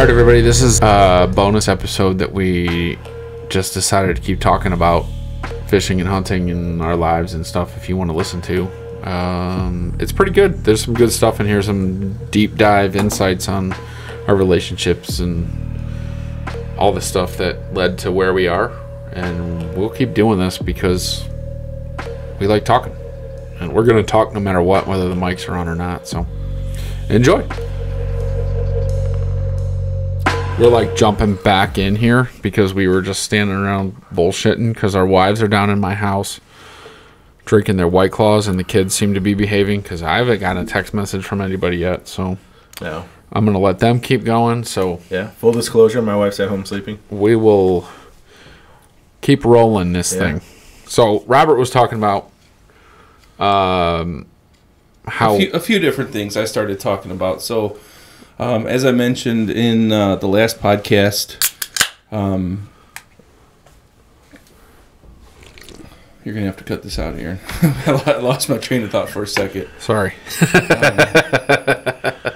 All right, everybody, this is a bonus episode that we just decided to keep talking about fishing and hunting and our lives and stuff. If you want to listen to, um, it's pretty good. There's some good stuff in here, some deep dive insights on our relationships and all the stuff that led to where we are. And we'll keep doing this because we like talking, and we're going to talk no matter what, whether the mics are on or not. So enjoy. We're like jumping back in here because we were just standing around bullshitting because our wives are down in my house drinking their white claws and the kids seem to be behaving because I haven't gotten a text message from anybody yet. So No. I'm going to let them keep going. So Yeah. Full disclosure, my wife's at home sleeping. we will keep rolling this Yeah. thing. So Robert was talking about um, how a few, a few different things I started talking about. So, um, as I mentioned in uh, the last podcast, um, you're gonna have to cut this out here. I lost my train of thought for a second. sorry.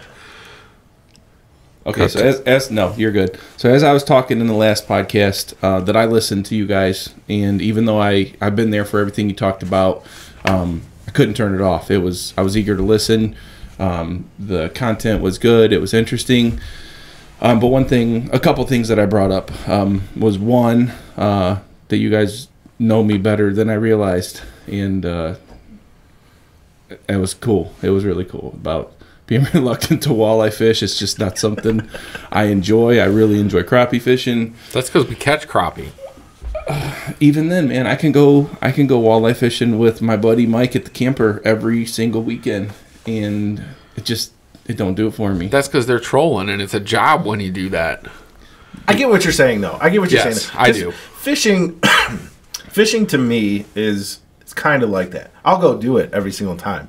Okay, so as, as no, you're good. So as I was talking in the last podcast, uh, that I listened to you guys, and even though I I've been there for everything you talked about, um, I couldn't turn it off. It was I was eager to listen. Um, the content was good. It was interesting. Um, but one thing, a couple things that I brought up um, was one uh, that you guys know me better than I realized, and uh, it was cool. It was really cool about being reluctant to walleye fish. It's just not something I enjoy. I really enjoy crappie fishing. That's because we catch crappie. Even then, man, I can go I can go walleye fishing with my buddy Mike at the camper every single weekend, and it just it don't do it for me. That's because they're trolling, and it's a job when you do that. I get what you're saying, though. I get what you're Yes, saying. I 'Cause do. Fishing, fishing to me is it's kind of like that. I'll go do it every single time.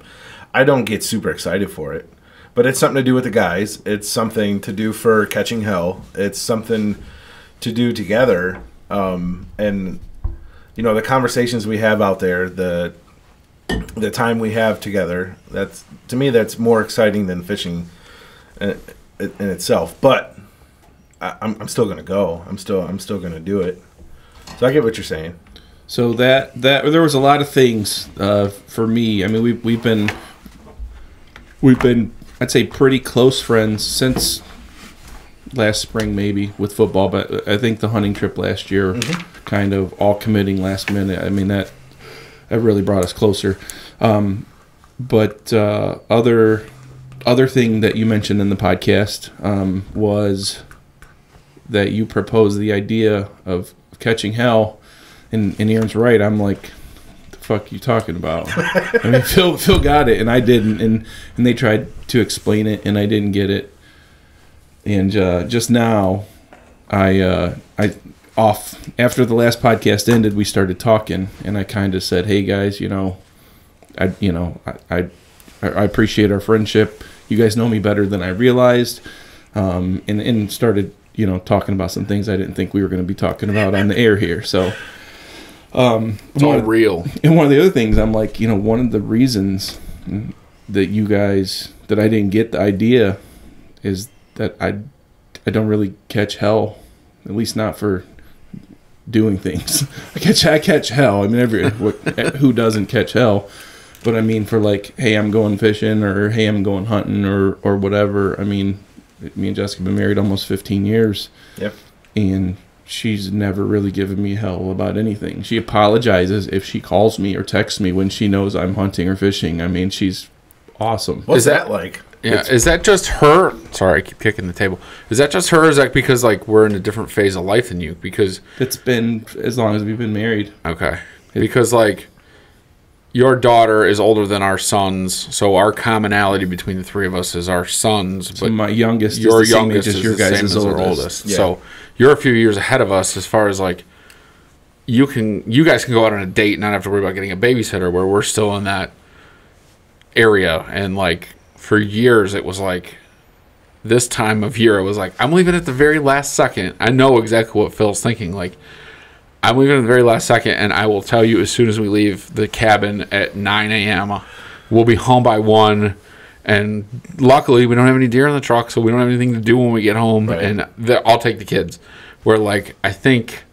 I don't get super excited for it, but it's something to do with the guys. It's something to do for catching hell. It's something to do together. Um, and you know the conversations we have out there, the the time we have together. That's to me that's more exciting than fishing in, in itself. But I, I'm, I'm still gonna go. I'm still I'm still gonna do it. So I get what you're saying. So that that there was a lot of things uh, for me. I mean, we we've been we've been I'd say pretty close friends since last spring, maybe with football. But I think the hunting trip last year, kind of all committing last minute. I mean that that really brought us closer. Um, but uh, other other thing that you mentioned in the podcast um, was that you proposed the idea of catching hell and, and Aaron's right. I'm like, the fuck you talking about? I mean, Phil Phil got it, and I didn't, and and they tried to explain it, and I didn't get it. And uh, just now, I uh, I off after the last podcast ended, we started talking, and I kind of said, "Hey guys, you know, I you know I I, I appreciate our friendship. You guys know me better than I realized." Um, and and started you know talking about some things I didn't think we were going to be talking about on the air here. So It's all real. and one of the other things I'm like, you know, one of the reasons that you guys that I didn't get the idea is that I I don't really catch hell, at least not for doing things. I catch I catch hell. I mean, every what, who doesn't catch hell? But I mean, for like, hey, I'm going fishing, or hey, I'm going hunting, or or whatever. I mean, me and Jessica have been married almost 15 years Yep. and she's never really given me hell about anything. She apologizes if she calls me or texts me when she knows I'm hunting or fishing. I mean, she's awesome. What's Is that- that, like? Yeah, is that just her? Sorry, I keep kicking the table. Is that just her? Or is that because like we're in a different phase of life than you? Because It's been as long as we've been married. okay, because like your daughter is older than our sons, so our commonality between the three of us is our sons. But But my youngest your is youngest is your the guys' same as oldest. our oldest. Yeah. So you're a few years ahead of us as far as like you can you guys can go out on a date and not have to worry about getting a babysitter where we're still in that area and like for years it was like this time of year it was like I'm leaving at the very last second. I know exactly what Phil's thinking like I'm leaving at the very last second and I will tell you as soon as we leave the cabin at 9 a.m. We'll be home by 1 And luckily, we don't have any deer in the truck, so we don't have anything to do when we get home. Right. And I'll take the kids. Where like I think,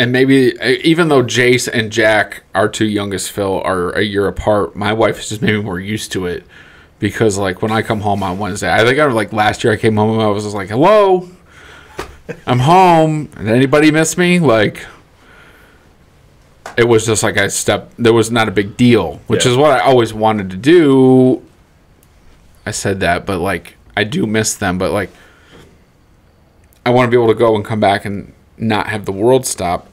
and maybe even though Jace and Jack, our two youngest Phil, are a year apart, my wife is just maybe more used to it because like when I come home on Wednesday, I think I was like last year I came home and I was just like, "Hello, I'm home. Did anybody miss me?" Like it was just like I stepped. There was not a big deal, which Yeah. is what I always wanted to do. I said that, but like I do miss them, but like I want to be able to go and come back and not have the world stop.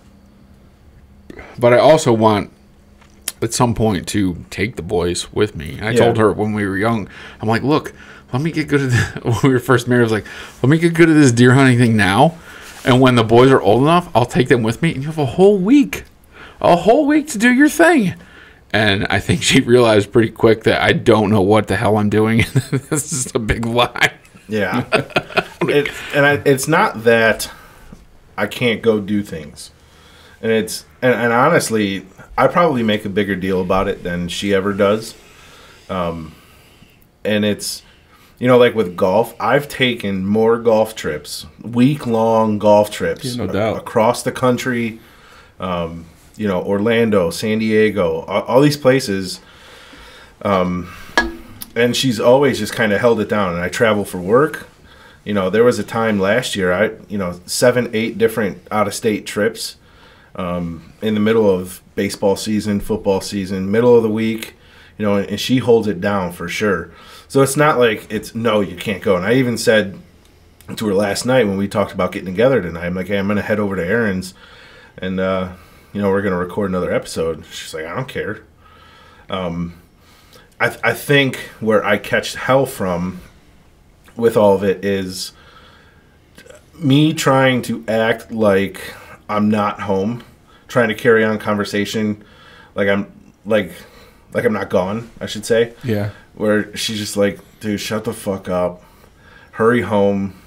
But I also want at some point to take the boys with me. I Yeah. told her when we were young, I'm like, look, let me get good at the, when we were first married. I was like, let me get good at this deer hunting thing now, and when the boys are old enough, I'll take them with me, and you have a whole week, a whole week to do your thing. And I think she realized pretty quick that I don't know what the hell I'm doing. this is a big lie. Yeah. it, and I, it's not that I can't go do things. And it's and, and honestly, I probably make a bigger deal about it than she ever does. Um and it's you know like with golf, I've taken more golf trips, week-long golf trips Yeah, no a- across the country. Um, you know, Orlando, San Diego, all, all these places and she's always just kind of held it down and i travel for work you know there was a time last year i you know seven eight different out of state trips um, in the middle of baseball season football season middle of the week you know and, and she holds it down for sure. So it's not like it's no you can't go. And i even said to her last night when we talked about getting together tonight i'm like hey, i'm gonna head over to aaron's and uh, you know we're gonna record another episode. She's like i don't care. I, th- I think where I catch hell from with all of it is me trying to act like I'm not home, trying to carry on conversation like I'm like like I'm not gone, I should say. Yeah. Where she's just like, dude, shut the fuck up. Hurry home.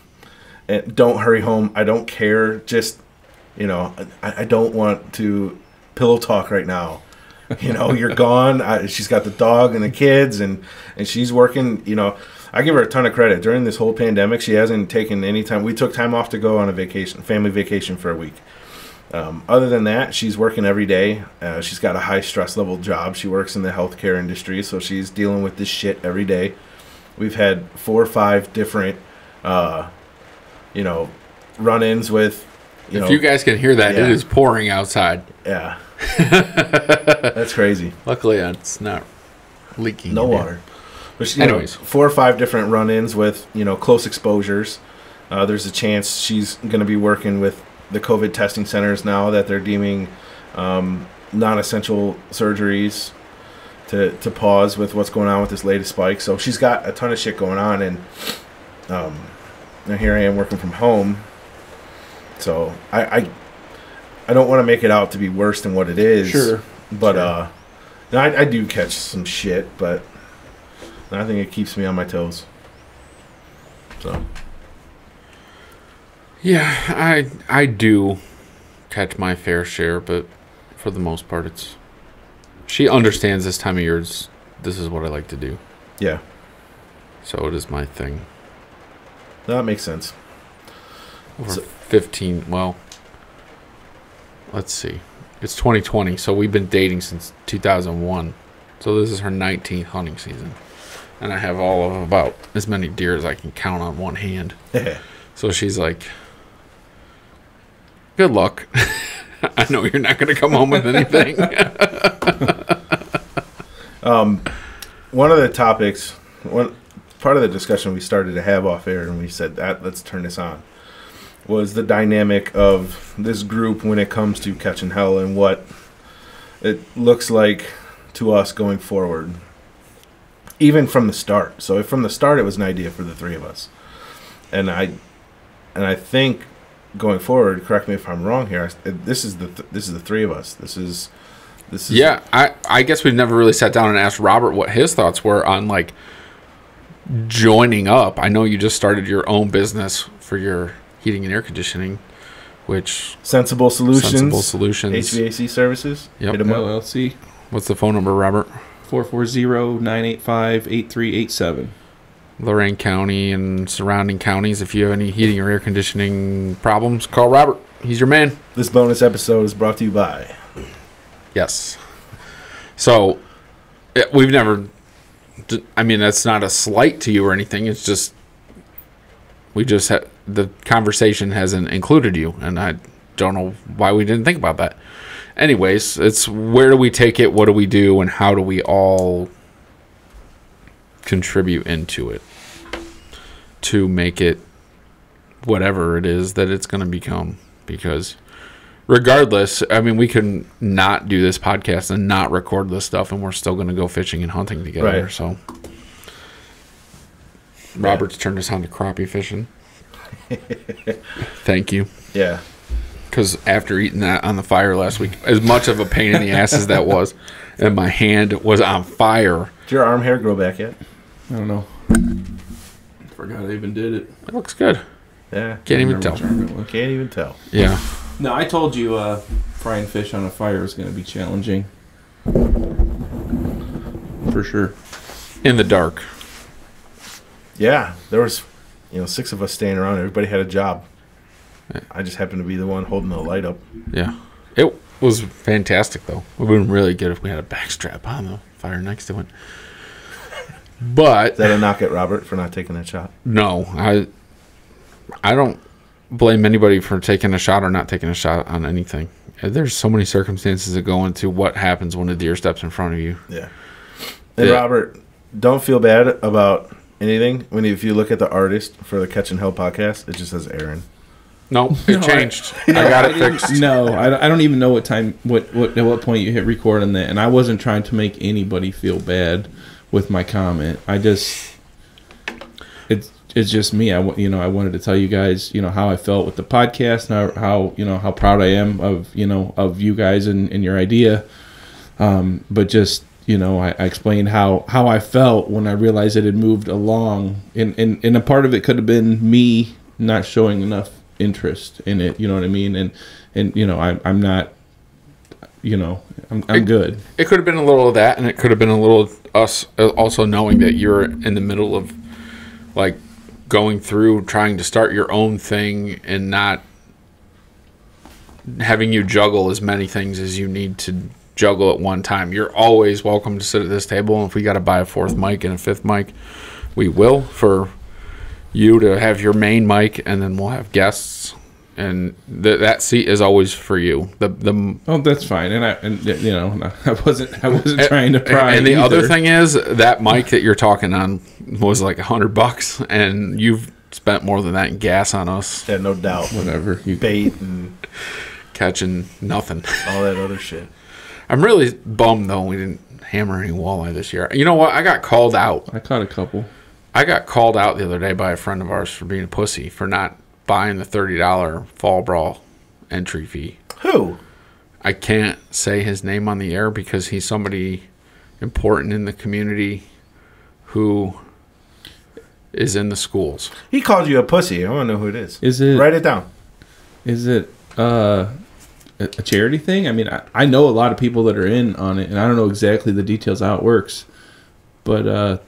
And don't hurry home. I don't care. Just you know, I, I don't want to pillow talk right now you know you're gone I, she's got the dog and the kids and and she's working you know i give her a ton of credit during this whole pandemic she hasn't taken any time we took time off to go on a vacation family vacation for a week um, other than that she's working every day uh, she's got a high stress level job she works in the healthcare industry so she's dealing with this shit every day we've had four or five different uh, you know run-ins with you if know you guys can hear that, Yeah. it is pouring outside. yeah that's crazy Luckily, it's not leaking. no water. But she- you know, Anyways. four or five different run-ins with you know close exposures. Uh, there's a chance she's going to be working with the COVID testing centers now that they're deeming um, non-essential surgeries to to pause with what's going on with this latest spike. So she's got a ton of shit going on, and um, now here I am working from home. So I I, I don't want to make it out to be worse than what it is. Sure. But Sure. uh, no, I, I do catch some shit, but I think it keeps me on my toes. So Yeah, I I do catch my fair share, but for the most part, it's she understands this time of year. Is, this is what I like to do, yeah, so it is my thing. no, that makes sense. Over So- fifteen. Well, let's see. It's 2020, so we've been dating since 2001. So this is her 19th hunting season, and I have all of about as many deer as I can count on one hand. So she's like, "Good luck." I know you're not going to come home with anything. Um, one of the topics, one part of the discussion we started to have off air, and we said that let's turn this on, was the dynamic of this group when it comes to catching hell and what it looks like to us going forward. Even from the start. So from the start it was an idea for the three of us. And I and I think going forward, correct me if I'm wrong here, this is the th- this is the three of us. This is this is yeah, I I guess we've never really sat down and asked Robert what his thoughts were on like joining up. I know you just started your own business for your heating and air conditioning, which Sensible Solutions. Sensible Solutions. HVAC services. Yep. Hit 'em. LLC. What's the phone number, Robert? 440-985-8387. Lorain County and surrounding counties. If you have any heating or air conditioning problems, call Robert. He's your man. This bonus episode is brought to you by. Yes. So, eh, we've never. I mean, that's not a slight to you or anything. It's just we just ha- the conversation hasn't included you, and I don't know why we didn't think about that. Anyways, it's where do we take it? What do we do? And how do we all contribute into it to make it whatever it is that it's going to become? Because regardless, I mean, we can not do this podcast and not record this stuff, and we're still going to go fishing and hunting together. Right. So, Robert's turned us on to crappie fishing. Thank you. Yeah. Because after eating that on the fire last week, as much of a pain in the ass as that was, and my hand was on fire. Did your arm hair grow back yet? I don't know. Forgot I even did it. It looks good. Yeah. Can't even tell. which arm it was. Can't even tell. Yeah. No, I told you uh, frying fish on a fire is going to be challenging. For sure. In the dark. Yeah. There was, you know, six of us staying around. Everybody had a job. I just happened to be the one holding the light up. Yeah. It was fantastic, though. It would have been really good if we had a backstrap on the fire next to it. But Is that a knock at Robert for not taking that shot? no, I I don't blame anybody for taking a shot or not taking a shot on anything. Uh, there's so many circumstances that go into what happens when a deer steps in front of you. Yeah. And Yeah. Robert, don't feel bad about anything. When if you look at the artist for the Catchin' Hell podcast, it just says Aaron. No, it No, I- changed. I, got it didn't- fixed. No, I, don't- I don't even know what time, what, what, at what point you hit record on that. And I wasn't trying to make anybody feel bad with my comment. I just, it's, it's just me. I, you know, I wanted to tell you guys, you know, how I felt with the podcast and how, how you know, how proud I am of, you know, of you guys and, and your idea. Um, but just, you know, I, I explained how, how I felt when I realized it had moved along. And, and, and a part of it could have been me not showing enough interest in it. You know what I mean? And, and, you know, I, I'm not, you know, I'm, I'm good. It could have been a little of that, and it could have been a little of us uh, also knowing that you're in the middle of like going through trying to start your own thing and not having you juggle as many things as you need to juggle at one time. You're always welcome to sit at this table, and if we got to buy a fourth mic and a fifth mic, we will for you to have your main mic, and then we'll have guests. And th- that seat is always for you. The the Oh, that's fine. And I, and you know, I wasn't, I wasn't trying to pry. And the other thing is that mic that you're talking on was like a hundred bucks, and you've spent more than that in gas on us Yeah, no doubt. whatever. You, Bait and catching nothing. all that other shit. I'm really bummed though we didn't hammer any walleye this year. You know what? I got called out. I caught a couple. I got called out the other day by a friend of ours for being a pussy for not buying the thirty dollar fall brawl entry fee. Who? I can't say his name on the air because he's somebody important in the community who is in the schools. He called you a pussy. I want to know who it is. Is it? Write it down. Is it uh, a a charity thing? I mean, I, I know a lot of people that are in on it, and I don't know exactly the details how it works, but uh,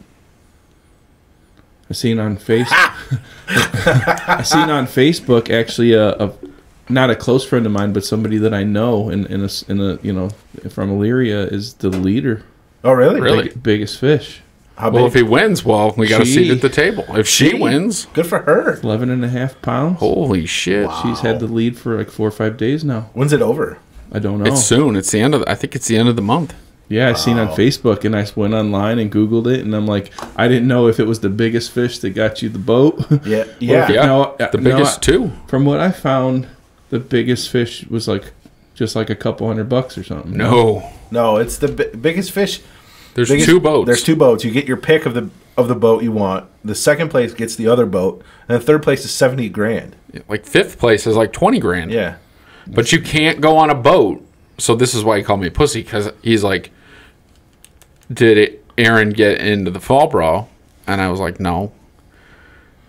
I seen on face, I seen on Facebook actually a, a not a close friend of mine, but somebody that I know in in a, s- in a you know from Elyria is the leader, Oh, really? Really? big, biggest fish, How Well, if he wins, well, we got a seat at the table. If she, wins, Good for her. 11 and a half pounds. holy shit! She's had the lead for like four or five days now. When's it over? I don't know. It's soon. It's the end of. The, I think it's the end of the month. Yeah, I seen on Facebook, and I went online and Googled it, and I'm like, I didn't know if it was the biggest fish that got you the boat. Yeah. Yeah. Yeah, no, the no, biggest I- two. From what I found, the biggest fish was like just like a couple hundred bucks or something. No, No, it's the bi- biggest fish. there's Biggest- two boats. There's two boats. You get your pick of the of the boat you want. The second place gets the other boat, and the third place is seventy grand. Like fifth place is like twenty grand. Yeah. But you can't go on a boat. So this is why he called me a pussy because he's like, "Did it, Aaron get into the fall brawl?" And I was like, "No,"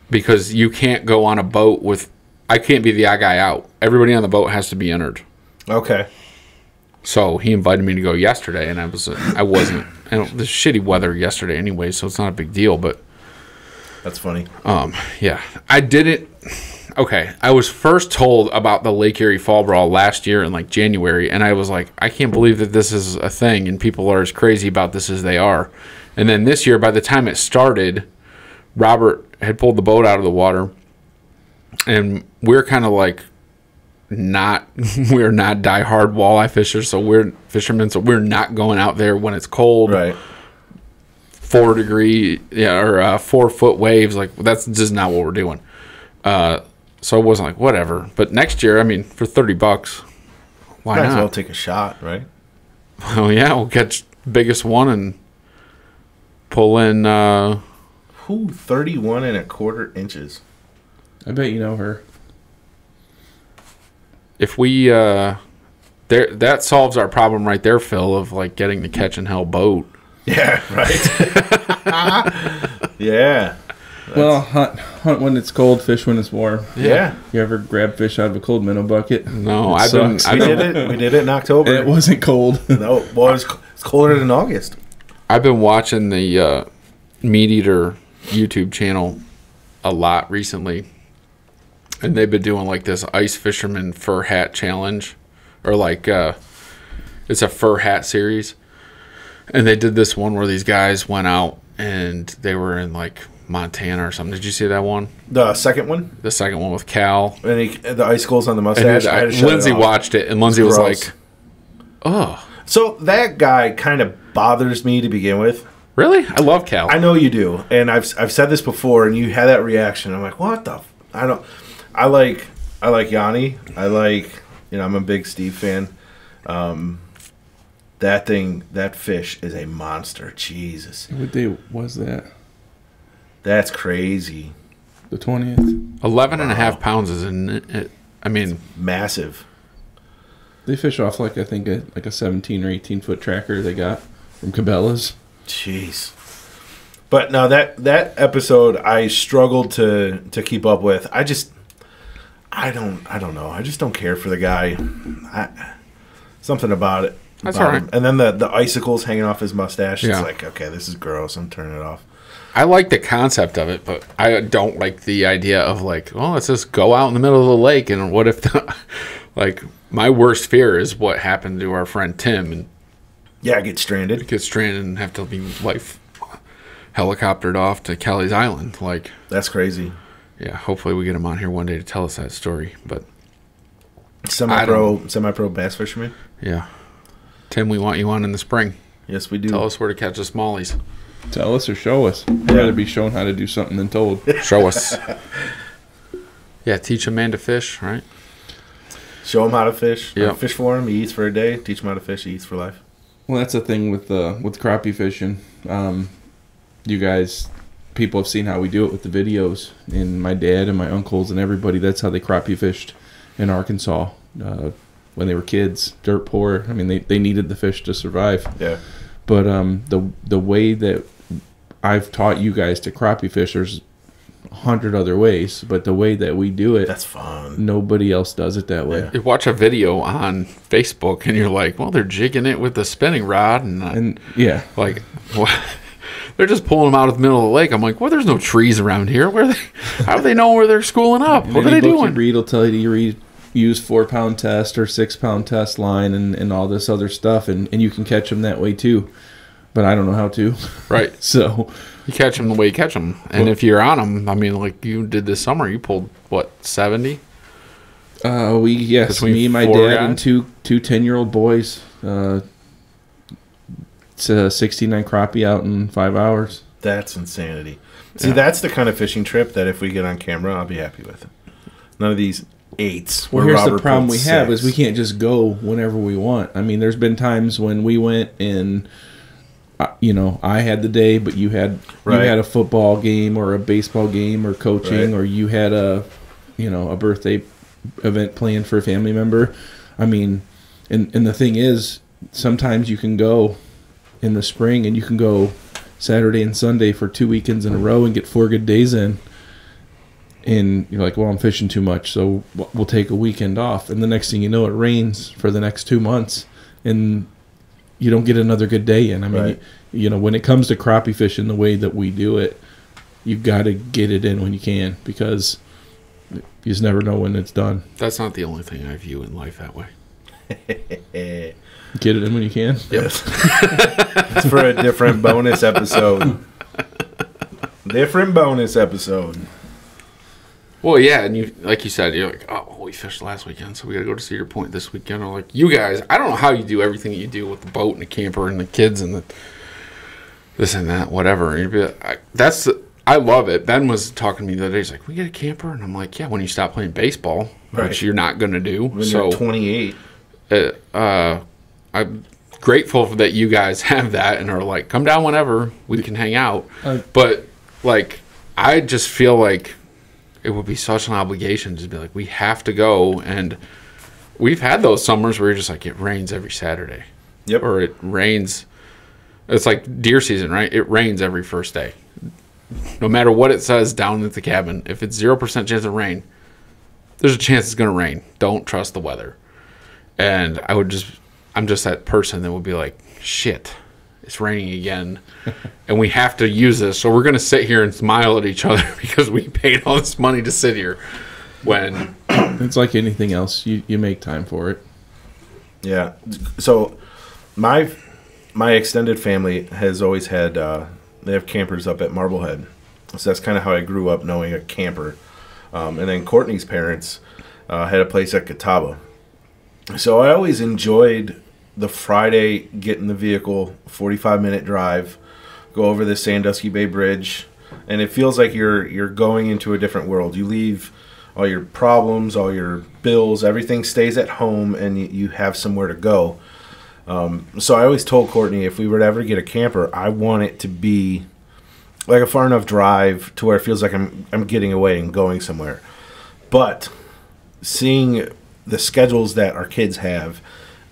because you can't go on a boat with. I can't be the odd guy out. Everybody on the boat has to be entered. Okay. So he invited me to go yesterday, and I was I wasn't. And the shitty weather yesterday anyway, so it's not a big deal. But That's funny. um, yeah, I didn't. Okay, I was first told about the Lake Erie Fall Brawl last year in like January, and I was like, I can't believe that this is a thing, and people are as crazy about this as they are. And then this year, by the time it started, Robert had pulled the boat out of the water, and we're kind of like not we're not diehard walleye fishers, so we're fishermen, so we're not going out there when it's cold Right. four degree yeah or uh, four foot waves like that's just not what we're doing uh so i wasn't like whatever but next year i mean for 30 bucks why Might as well not take a shot, right? oh yeah we'll catch biggest one and pull in uh Who 31 and a quarter inches? I bet you know her. if we uh there that solves our problem right there phil of like getting the catch and hell boat Yeah, right. yeah. Well, hunt hunt when it's cold, fish when it's warm. Yeah. You ever grab fish out of a cold minnow bucket? no It i've been i've We been did it. We did it in October. And it wasn't cold. no, well, it was, it's colder than August. I've been watching the uh, MeatEater YouTube channel a lot recently, and they've been doing like this ice fisherman fur hat challenge, or like uh, it's a fur hat series, and they did this one where these guys went out and they were in like Montana or something. Did you see that one? The second one, The second one with Cal. and he, the icicles on the And mustache. I had to shut it Lindsay watched it, and Lindsay was Gross. like, "Oh, So that guy kind of bothers me to begin with. really? I love Cal." I know you do, and I've I've said this before, and you had that reaction. I'm like, what the? F-? I don't. I like I like Yanni. I like you know I'm a big Steve fan. Um, that thing, that fish is a monster. Jesus, what day was that? That's crazy, The twentieth. 11 and a half pounds is in it. I mean, massive. They fish off like I think a, like a seventeen or eighteen foot tracker they got from Cabela's. Jeez. But now that that episode, I struggled to to keep up with. I just, I don't, I don't know. I just don't care for the guy. I, something about it. That's about all right. him. And then the the icicles hanging off his mustache. Yeah. It's like, okay, this is gross. I'm turning it off. I like the concept of it, but I don't like the idea of like, well, let's just go out in the middle of the lake and what if the, like my worst fear is what happened to our friend Tim and Yeah, get stranded. get stranded and have to be like helicoptered off to Kelleys Island. Like, That's crazy. yeah, hopefully we get him on here one day to tell us that story. But Semi pro, semi pro bass fisherman. yeah, Tim, we want you on in the spring. Yes, we do. Tell us where to catch the smallies. Tell us or show us. I'd rather be shown how to do something than told. Show us. yeah, teach a man to fish, right? Show him how to fish. Yeah. Fish for him. He eats for a day. Teach him how to fish. He eats for life. Well, that's the thing with uh, with crappie fishing. Um, you guys, people have seen how we do it with the videos, and my dad and my uncles and everybody. That's how they crappie fished in Arkansas uh, when they were kids, dirt poor. I mean, they, they needed the fish to survive. Yeah. But um, the the way that I've taught you guys to crappie fish, there's a hundred other ways, but the way that we do it, That's fun. nobody else does it that way. Yeah. You watch a video on Facebook and you're like, well, they're jigging it with the spinning rod and, uh, And yeah, like, what? They're just pulling them out of the middle of the lake. I'm like, well, there's no trees around here. Where they? How do they know where they're schooling up? What are they book You read will tell you to read, use four pound test or six pound test line and, and all this other stuff, and, and you can catch them that way too. But I don't know how to. Right. So You catch them the way you catch them, and if you're on them, I mean, like you did this summer, you pulled what 70? uh, we yes, Between me, my dad, guys? and two two ten year old boys. Uh, it's a sixty nine crappie out in five hours. That's insanity. See, Yeah. that's the kind of fishing trip that if we get on camera, I'll be happy with. None of these eights. Well, where here's the problem pulled we have is we can't just go whenever we want. I mean, there's been times when we went and, uh, you know, I had the day, but you had Right. you had a football game or a baseball game or coaching, Right. or you had a, you know, a birthday event planned for a family member. I mean, and and the thing is, sometimes you can go in the spring and you can go Saturday and Sunday for two weekends in a row and get four good days in and you're like, well, I'm fishing too much, so we'll take a weekend off. And the next thing you know, it rains for the next two months, and you don't get another good day in. I mean, Right. you, you know, when it comes to crappie fishing, the way that we do it, you've got to get it in when you can because you just never know when it's done. That's not the only thing I view in life that way. Get it in when you can. Yes. It's for a different bonus episode. Different bonus episode. Well, yeah, and you like you said, you're like, oh, we fished last weekend, so we got to go to Cedar Point this weekend. Or like, you guys, I don't know how you do everything that you do with the boat and the camper and the kids and the this and that, whatever. And you'd be like, I, that's I love it. Ben was talking to me the other day. He's like, we get a camper, and I'm like, yeah, when you stop playing baseball, Right. which you're not gonna do. When so you're 28. uh, uh, I'm grateful that you guys have that and are like, come down whenever we can hang out. Uh, but like, I just feel like it would be such an obligation to be like, we have to go. And we've had those summers where you're just like, it rains every Saturday, Yep. or it rains. It's like deer season, right? It rains every first day. No matter what it says down at the cabin, if it's zero percent chance of rain, there's a chance it's going to rain. Don't trust the weather. And I would just, I'm just that person that would be like, shit, it's raining again. and we have to use this. So we're going to sit here and smile at each other because we paid all this money to sit here. When, It's like anything else. You you make time for it. Yeah. So my my extended family has always had uh, they have campers up at Marblehead. So that's kind of how I grew up knowing a camper. Um, and then Courtney's parents uh, had a place at Catawba. So I always enjoyed the Friday get in the vehicle, 45 minute drive, go over the Sandusky Bay Bridge, and it feels like you're you're going into a different world. You leave all your problems, all your bills, everything stays at home, and you, you have somewhere to go. Um, so I always told Courtney if we were to ever get a camper, I want it to be like a far enough drive to where it feels like I'm I'm getting away and going somewhere. But seeing the schedules that our kids have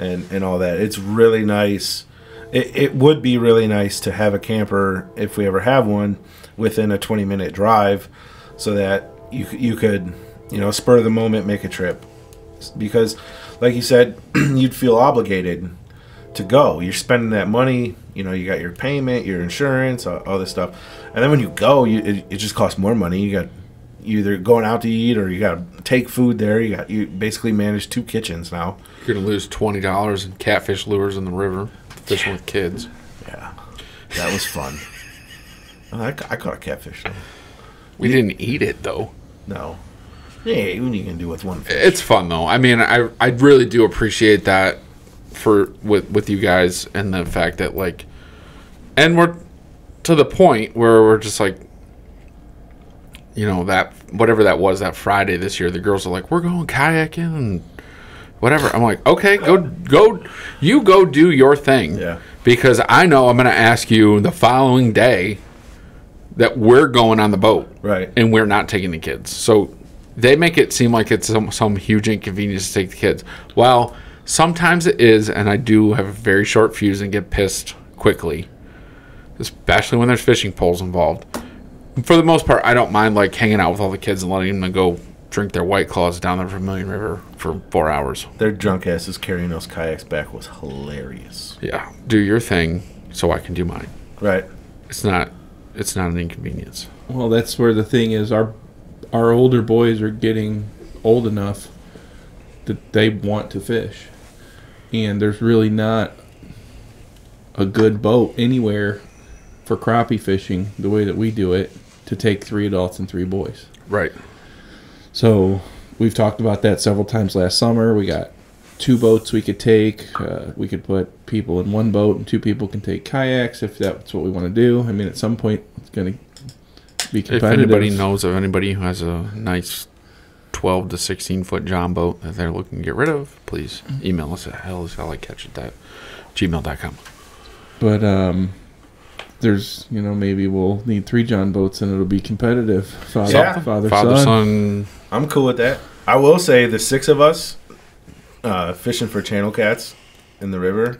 and, and all that, it's really nice. It, it would be really nice to have a camper if we ever have one within a 20 minute drive so that you, you could, you know, spur of the moment make a trip. Because, like you said, you'd feel obligated to go. You're spending that money. You know, you got your payment, your insurance, all, all this stuff, and then when you go, you it, it just costs more money. You got either going out to eat or you got to take food there. You got you basically manage two kitchens now. you're to lose $20 in catfish lures in the river fishing with kids. Yeah, that was fun. I, I caught a catfish though. We didn't eat it though. No, hey, what are you gonna do with one? Fish? It's fun though. I mean, I I really do appreciate that for with with you guys and the fact that like, and we're to the point where we're just like, you know that whatever that was that Friday this year, the girls are like, we're going kayaking and whatever. I'm like, okay, go go, you go do your thing. Yeah. Because I know I'm gonna ask you the following day that we're going on the boat Right. and we're not taking the kids. So they make it seem like it's some, some huge inconvenience to take the kids. Well, sometimes it is, and I do have a very short fuse and get pissed quickly, especially when there's fishing poles involved. For the most part, I don't mind like hanging out with all the kids and letting them go drink their white claws down the Vermilion River for four hours. Their drunk asses carrying those kayaks back was hilarious. Yeah, do your thing so I can do mine. Right. It's not, it's not an inconvenience. Well, that's where the thing is. Our our older boys are getting old enough that they want to fish, and there's really not a good boat anywhere for crappie fishing the way that we do it to take three adults and three boys. Right. So we've talked about that several times last summer. We got two boats we could take. Uh, we could put people in one boat, and two people can take kayaks if that's what we want to do. I mean, at some point, it's going to be If competitive. anybody knows of anybody who has a nice 12 to 16 foot John boat that they're looking to get rid of, please email us at hell is how I catch it at gmail.com. But um, there's, you know, maybe we'll need three John boats and it'll be competitive. Father, Yeah. father, Father, son. son, I'm cool with that. I will say the six of us uh, fishing for channel cats in the river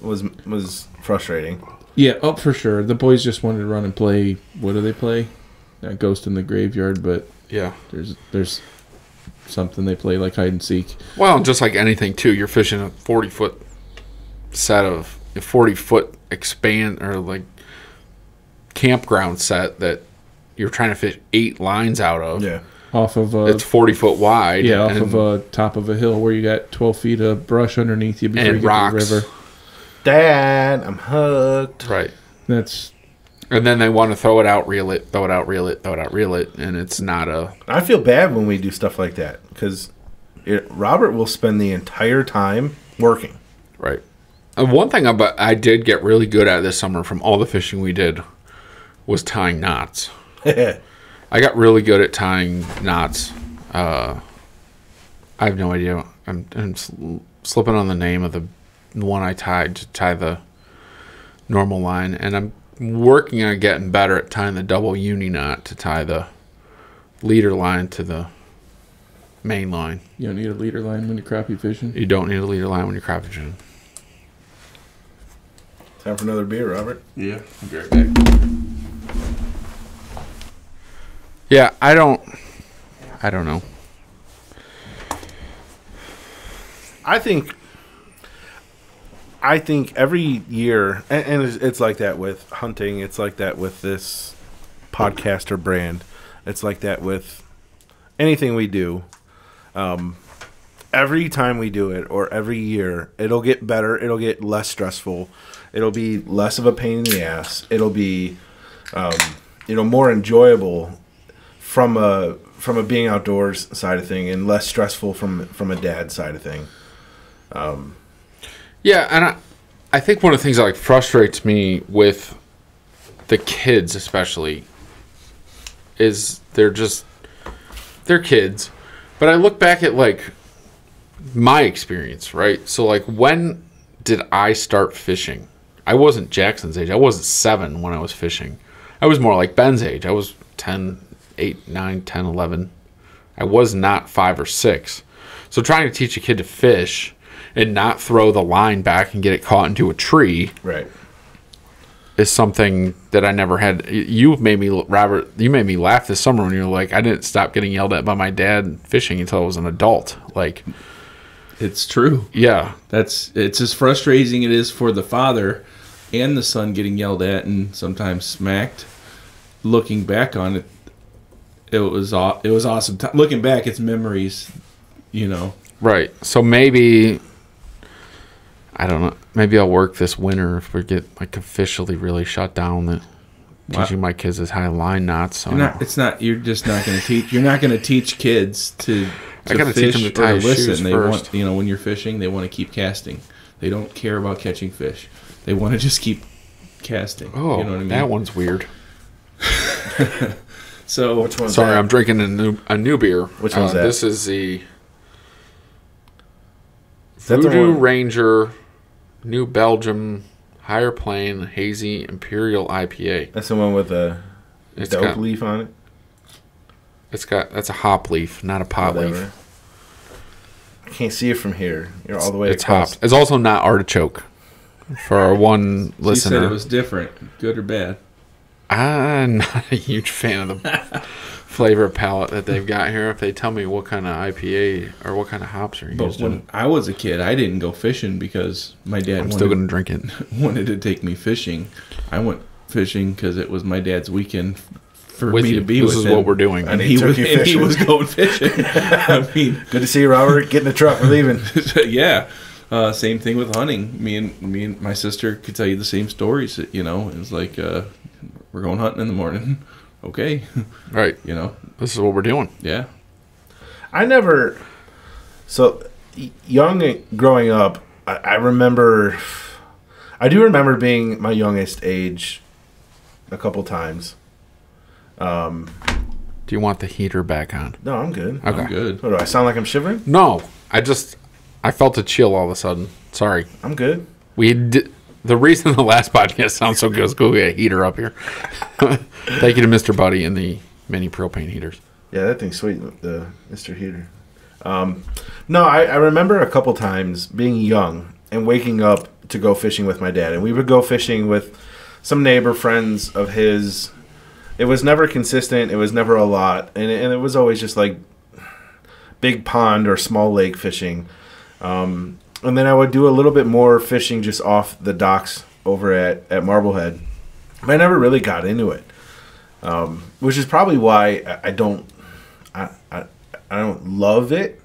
was was frustrating. Yeah, oh, for sure. The boys just wanted to run and play. What do they play? Uh, Ghost in the Graveyard, but yeah. there's there's something they play like hide and seek. Well, just like anything, too, you're fishing a 40 foot set of a 40 foot expand or like campground set that you're trying to fit eight lines out of. Yeah. off of uh, a It's 40 foot wide. yeah, off and, of a top of a hill where you got 12 feet of brush underneath you before And you get rocks. to the river. Dad, I'm hooked. right. That's And then they want to throw it out, reel it, throw it out, reel it, throw it out, reel it, and it's not a I feel bad when we do stuff like that because Robert will spend the entire time working. right. And one thing about I did get really good at this summer from all the fishing we did was tying knots. I got really good at tying knots. Uh, I have no idea. I'm, I'm sl- slipping on the name of the one I tied to tie the normal line, and I'm working on getting better at tying the double uni knot to tie the leader line to the main line. you don't need a leader line when you're crappie fishing. You don't need a leader line when you're crappie fishing. Time for another beer, Robert. Yeah, I'll be right back. Yeah, I don't. I don't know. I think. I think every year, and, and it's, it's like that with hunting. It's like that with this podcaster brand. It's like that with anything we do. Um, every time we do it, or every year, it'll get better. It'll get less stressful. It'll be less of a pain in the ass. It'll be, um, you know, more enjoyable from a from a being outdoors side of thing, and less stressful from from a dad side of thing. Yeah, and I, I think one of the things that like frustrates me with the kids, especially, is they're just they're kids. But I look back at like my experience, right? So like when did I start fishing? I wasn't Jackson's age. I wasn't seven when I was fishing. I was more like Ben's age. I was 10, 8, 9, 10, 11. I was not five or six. So trying to teach a kid to fish and not throw the line back and get it caught into a tree Right. is something that I never had. You made me, Robert, you made me laugh this summer when you were like, I didn't stop getting yelled at by my dad fishing until I was an adult. Like, It's true. yeah, That's it's as frustrating it is for the father and the son getting yelled at and sometimes smacked. Looking back on it, it was aw- it was awesome. Looking back, it's memories. You know, right. So maybe, I don't know, maybe I'll work this winter if we get like officially really shut down that Wow. teaching my kids how to line knots. So not. It's not. You're just not going to teach. You're not going to teach kids to. I gotta teach them to tie listen. They first. want you know when you're fishing, they want to keep casting. They don't care about catching fish. They want to just keep casting. oh, you know what I mean. that one's weird. So Which one's Sorry, that? I'm drinking a new a new beer. Which one's uh, that? This is the that Voodoo one- Ranger New Belgium Higher Plane Hazy Imperial IPA. That's the one with the It's dope got leaf on it. it's got that's a hop leaf, not a pot Whatever. leaf. I can't see it from here. You're all the way It's across. hopped. It's also not artichoke. For our one listener, you said it was different, good or bad. I'm not a huge fan of the flavor palette that they've got here. If they tell me what kind of IPA or what kind of hops are used, in when it, I was a kid, I didn't go fishing because my dad I'm wanted, still gonna drink it. wanted to take me fishing. I went fishing because it was my dad's weekend for With me you. to be This with is him. what we're doing. And And he, he was, and he was going fishing. I mean, Good to see you, Robert. Get in the truck. We're leaving. yeah. Uh, same thing with hunting. Me and me and my sister could tell you the same stories. You know, it's like uh, we're going hunting in the morning. Okay, Right. you know, This is what we're doing. yeah. I never. So young, and growing up, I, I remember. I do remember being my youngest age, a couple times. Um, Do you want the heater back on? No, I'm good. Okay. I'm good. What do I sound like? I'm shivering. No, I just I felt a chill all of a sudden. Sorry. I'm good. We did, the reason the last podcast sounds so good is go get a heater up here. Thank you to Mr. Buddy and the mini propane heaters. Yeah, that thing's sweet, the Mr. Heater. Um, no, I, I remember a couple times being young and waking up to go fishing with my dad, and we would go fishing with some neighbor friends of his. It was never consistent. It was never a lot, and it, and it was always just like big pond or small lake fishing. Um, and then I would do a little bit more fishing just off the docks over at at Marblehead. But I never really got into it, um, which is probably why I, don't I, I I don't love it.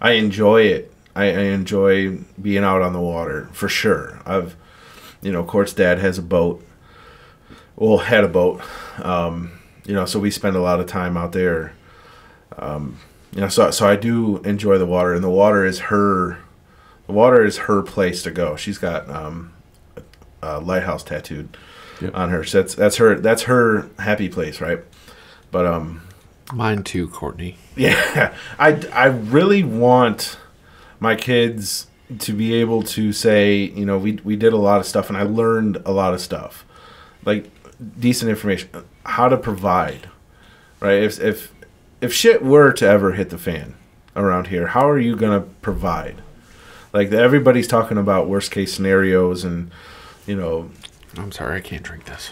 I enjoy it. I, I enjoy being out on the water for sure. I've you know, Court's dad has a boat. Well, had a boat. Um, you know, so we spend a lot of time out there. Um, you know, so so I do enjoy the water, and the water is her. The water is her place to go. She's got um, a lighthouse tattooed Yep. on her. So that's that's her that's her happy place, right? But um, Mine too, Courtney. yeah, I I really want my kids to be able to say, you know, we we did a lot of stuff, and I learned a lot of stuff, like decent information, how to provide, right? If if if shit were to ever hit the fan around here, how are you gonna provide? Like everybody's talking about worst case scenarios and you know I'm sorry, I can't drink this.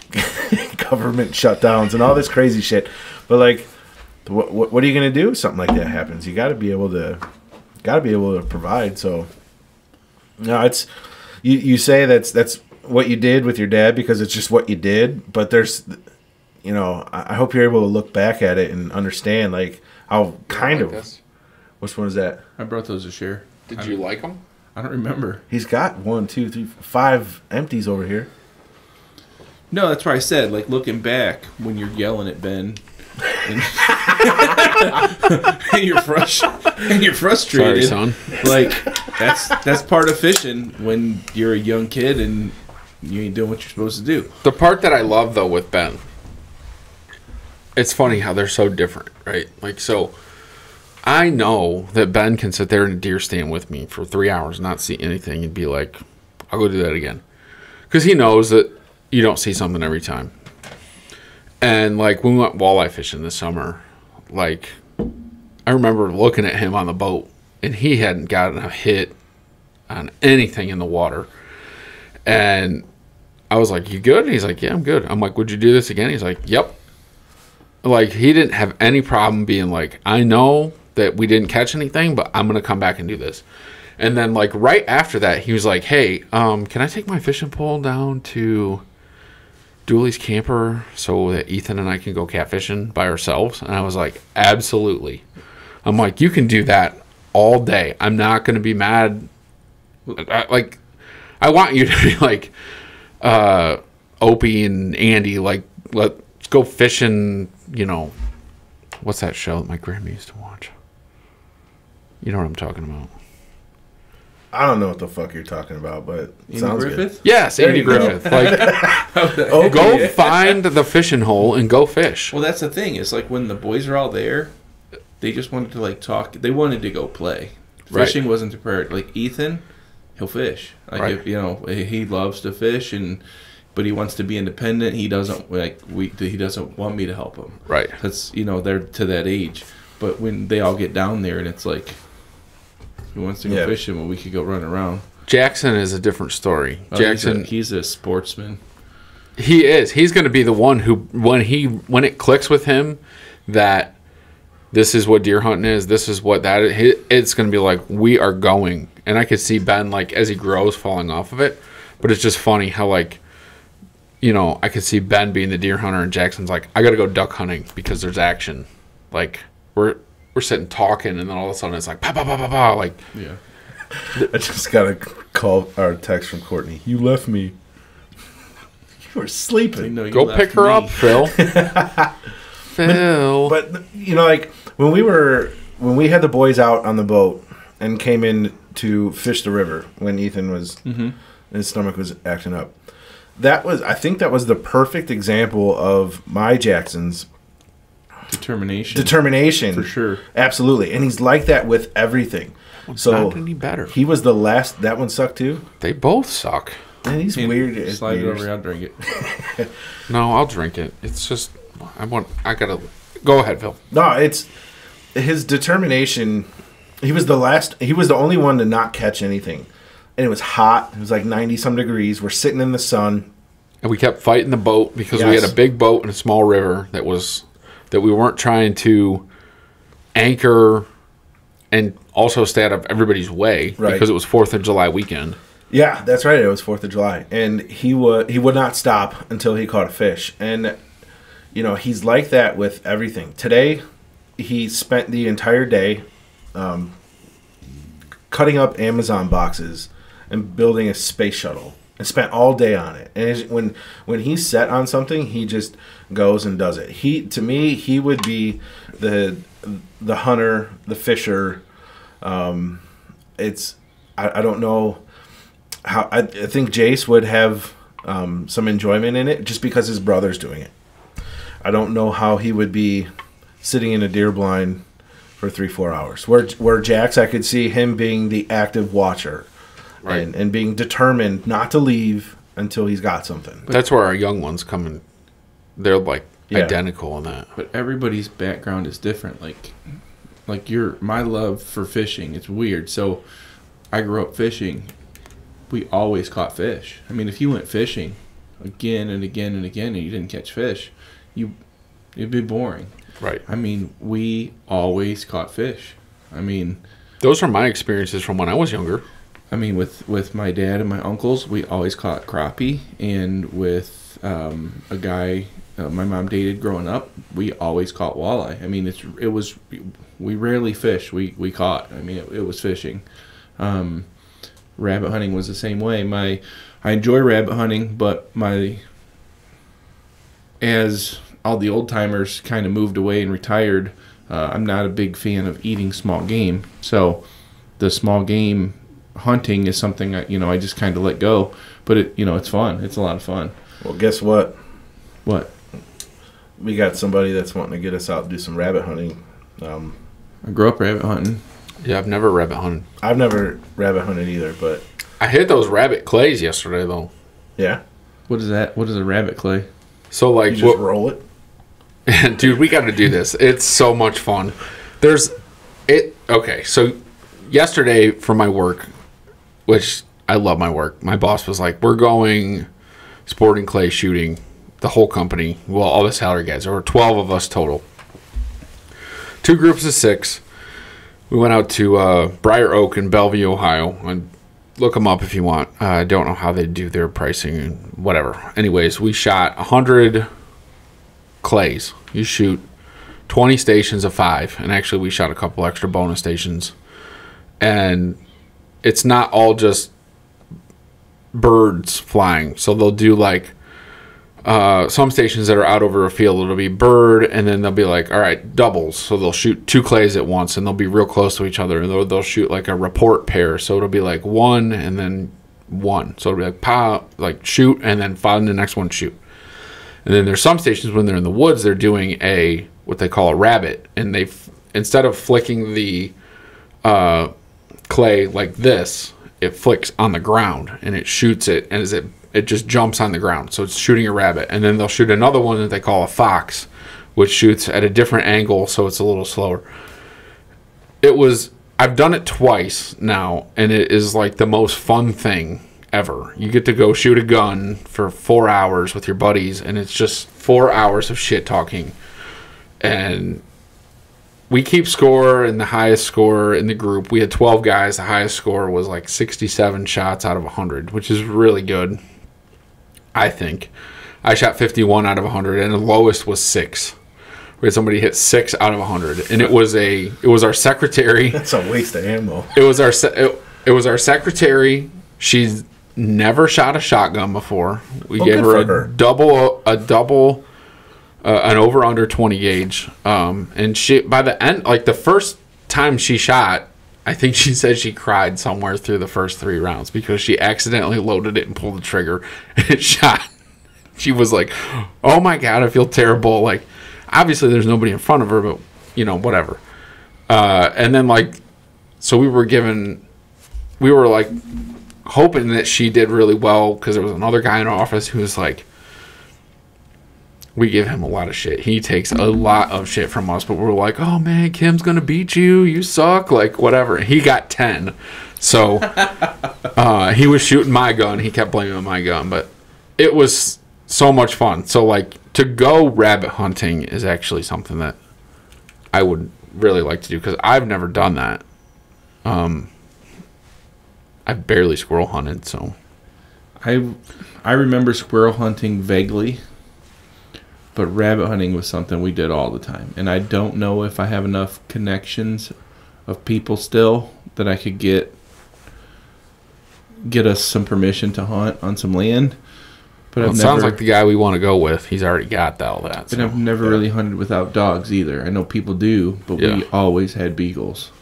government shutdowns and all this crazy shit. But like, what what, what are you gonna do? if Something like that happens. You got to be able to, got to be able to provide. So, no, it's you. You say that's that's what you did with your dad because it's just what you did. But there's, you know, I I hope you're able to look back at it and understand like how kind of. Which one is that? I brought those this year. Did you like them? I don't remember. He's got one, two, three, five empties over here. No, that's why I said, like, looking back when you're yelling at Ben. And, and you're frust- and you're frustrated. Sorry, son. Like that's that's part of fishing when you're a young kid and you ain't doing what you're supposed to do. The part that I love though with Ben, it's funny how they're so different, right? Like so, I know that Ben can sit there in a deer stand with me for three hours, not see anything, and be like, "I'll go do that again," because he knows that you don't see something every time. And like when we went walleye fishing this summer, like I remember looking at him on the boat, and he hadn't gotten a hit on anything in the water, and I was like, "You good?" He's like, "Yeah, I'm good." I'm like, "Would you do this again?" He's like, "Yep." Like he didn't have any problem being like, "I know that we didn't catch anything, but I'm gonna come back and do this." And then like right after that, he was like, "Hey, um, can I take my fishing pole down to Dooley's camper so that Ethan and I can go catfishing by ourselves?" And I was like, "Absolutely." I'm like, "You can do that all day. I'm not gonna be mad." I, like, I want you to be like uh, Opie and Andy, like, let's go fishing, you know, what's that show that my grandma used to watch? You know what I'm talking about. I don't know what the fuck you're talking about, but it Andy sounds Griffith? Yes, Andy you go. Griffith. Like, Oh, go find the fishing hole and go fish. Well, that's the thing. It's like when the boys are all there, they just wanted to like talk. They wanted to go play. Right. Fishing wasn't the priority. Like Ethan, he'll fish. Like Right. if, you know, he loves to fish and. But he wants to be independent. He doesn't like we. He doesn't want me to help him. Right. That's you know they're to that age. But when they all get down there and it's like, he wants to go Yeah. fishing, well we could go run around. Jackson is a different story. Oh, he's a- Jackson, he's a sportsman. he is. He's going to be the one who, when he, when it clicks with him, that this is what deer hunting is. This is what that is. It's going to be like we are going, and I could see Ben like as he grows falling off of it. But it's just funny how like, you know, I could see Ben being the deer hunter, and Jackson's like, I got to go duck hunting because there's action. Like we're we're sitting talking, and then all of a sudden it's like pa pa pa pa pa. Like Yeah. I just got a call or a text from Courtney. You left me. You were I sleeping. know you go left pick her me. up, Phil. Phil. But you know, like when we were when we had the boys out on the boat and came in to fish the river when Ethan was mm-hmm. his stomach was acting up. That was I think that was the perfect example of my Jackson's determination. determination For sure. Absolutely. And he's like that with everything. so not any better. he was the last that one sucked too. They both suck. And he's And weird Slide it over. I'll drink it. No, I'll drink it. It's just I want. I gotta go ahead, Phil. No, it's his determination. He was the last. He was the only one to not catch anything, and it was hot. It was like ninety some degrees. We're sitting in the sun. And we kept fighting the boat because we had a big boat and a small river that was that we weren't trying to anchor and also stay out of everybody's way Right. because it was Fourth of July weekend. Yeah, that's right. It was Fourth of July, and he would he would not stop until he caught a fish. And you know he's like that with everything. Today, he spent the entire day um, cutting up Amazon boxes and building a space shuttle, and spent all day on it. And when when he's set on something, he just goes and does it. He to me, he would be the the hunter, the fisher. Um, it's I, I don't know how I, I think Jace would have um, some enjoyment in it just because his brother's doing it. I don't know how he would be sitting in a deer blind for three four hours. Where where Jax, I could see him being the active watcher, Right. and and being determined not to leave until he's got something. But That's where our young ones come in. They're like Yeah. identical in that. but everybody's background is different like like your my love for fishing it's weird so i grew up fishing we always caught fish i mean if you went fishing again and again and again and you didn't catch fish you it'd be boring Right. i mean we always caught fish i mean Those are my experiences from when I was younger. I mean, with with my dad and my uncles, we always caught crappie, and with um, a guy uh, my mom dated growing up, we always caught walleye. I mean, it's it was we rarely fish. We we caught. I mean, it, it was fishing. Um, rabbit hunting was the same way. My I enjoy rabbit hunting, but my as all the old timers kind of moved away and retired, uh, I'm not a big fan of eating small game. So the small game hunting is something I, you know I just kind of let go. But it you know it's fun. It's a lot of fun. Well, guess what? What We got somebody that's wanting to get us out and do some rabbit hunting. Um, I grew up rabbit hunting. Yeah, I've never rabbit hunted. I've never rabbit hunted either, but I hit those rabbit clays yesterday though. yeah, What is that? What is a rabbit clay? So you like, just what, roll it. dude, we got to do this. It's so much fun. There's it. Okay, so yesterday for my work, which I love my work. My boss was like, "We're going sporting clay shooting." The whole company, well, all the salary guys. There were twelve of us total. Two groups of six. We went out to uh, Briar Oak in Bellevue, Ohio, and look them up if you want. Uh, I don't know how they do their pricing and whatever. Anyways, we shot hundred clays. You shoot 20 stations of five. And actually, we shot a couple extra bonus stations. And it's not all just birds flying. So they'll do like uh, some stations that are out over a field. It'll be bird, and then they'll be like, all right, doubles. So they'll shoot two clays at once, and they'll be real close to each other. And they'll, they'll shoot like a report pair. So it'll be like one and then one. So it'll be like, pow, like shoot, and then find the next one, shoot. And then there's some stations when they're in the woods, they're doing a what they call a rabbit, and they instead of flicking the uh, clay like this, it flicks on the ground and it shoots it, and as it it just jumps on the ground, so it's shooting a rabbit. And then they'll shoot another one that they call a fox, which shoots at a different angle, so it's a little slower. It was I've done it twice now, and it is like the most fun thing ever. You get to go shoot a gun for four hours with your buddies, and it's just four hours of shit talking. And we keep score, and the highest score in the group, we had 12 guys. The highest score was like 67 shots out of 100, which is really good, I think. I shot 51 out of 100, and the lowest was six. We had somebody hit six out of 100, and it was a it was our secretary. That's a waste of ammo. It was our it, it was our secretary. She's never shot a shotgun before. We Oh, gave her a her. double a double uh, an over under 20 gauge um and she by the end like the first time she shot I think she said she cried somewhere through the first 3 rounds because she accidentally loaded it and pulled the trigger and it shot. She was like, "Oh my god, I feel terrible." Like obviously there's nobody in front of her but you know whatever. Uh and then like so we were given we were like hoping that she did really well because there was another guy in our office who was like we give him a lot of shit. He takes a lot of shit from us but we're like oh man kim's gonna beat you. You suck. Like whatever. He got 10 so uh, he was shooting my gun. He kept blaming my gun but it was so much fun. So like to go rabbit hunting is actually something that i would really like to do because i've never done that. Um, I barely squirrel hunted, so. I I remember squirrel hunting vaguely, but rabbit hunting was something we did all the time. And I don't know if I have enough connections of people still that I could get get us some permission to hunt on some land. But well, it never, sounds like the guy we want to go with. He's already got all that. but so. I've never yeah. really hunted without dogs either. I know people do, but Yeah. we always had beagles.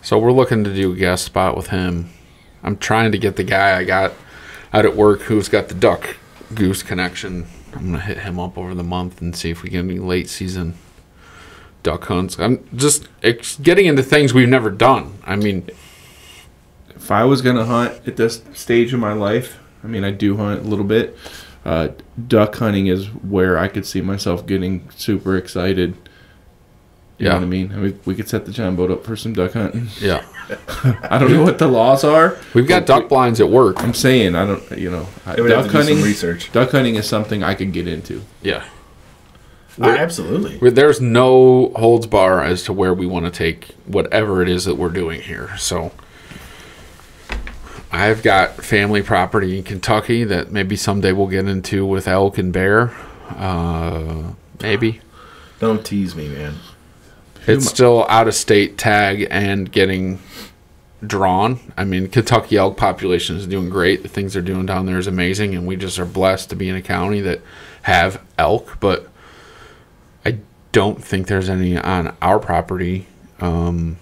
So we're looking to do a guest spot with him. I'm trying to get the guy I got out at work who's got the duck goose connection. I'm gonna hit him up over the month and see if we get any late season duck hunts. I'm just getting into things we've never done. I mean, if I was gonna hunt at this stage of my life, I mean, I do hunt a little bit. Uh, duck hunting is where I could see myself getting super excited. You Yeah. know what I mean? I mean, we could set the John boat up for some duck hunting. yeah, I don't know what the laws are. we've got duck blinds at work. I'm saying I don't. You know, It duck to do some hunting. research. Duck hunting is something I could get into. Yeah, Uh, absolutely. Where There's no holds bar as to where we want to take whatever it is that we're doing here. So I've got family property in Kentucky that maybe someday we'll get into with elk and bear. Uh, maybe Don't tease me, man. It's still out of state tag and getting drawn. I mean, Kentucky elk population is doing great. The things they're doing down there is amazing, and we just are blessed to be in a county that have elk. But I don't think there's any on our property um,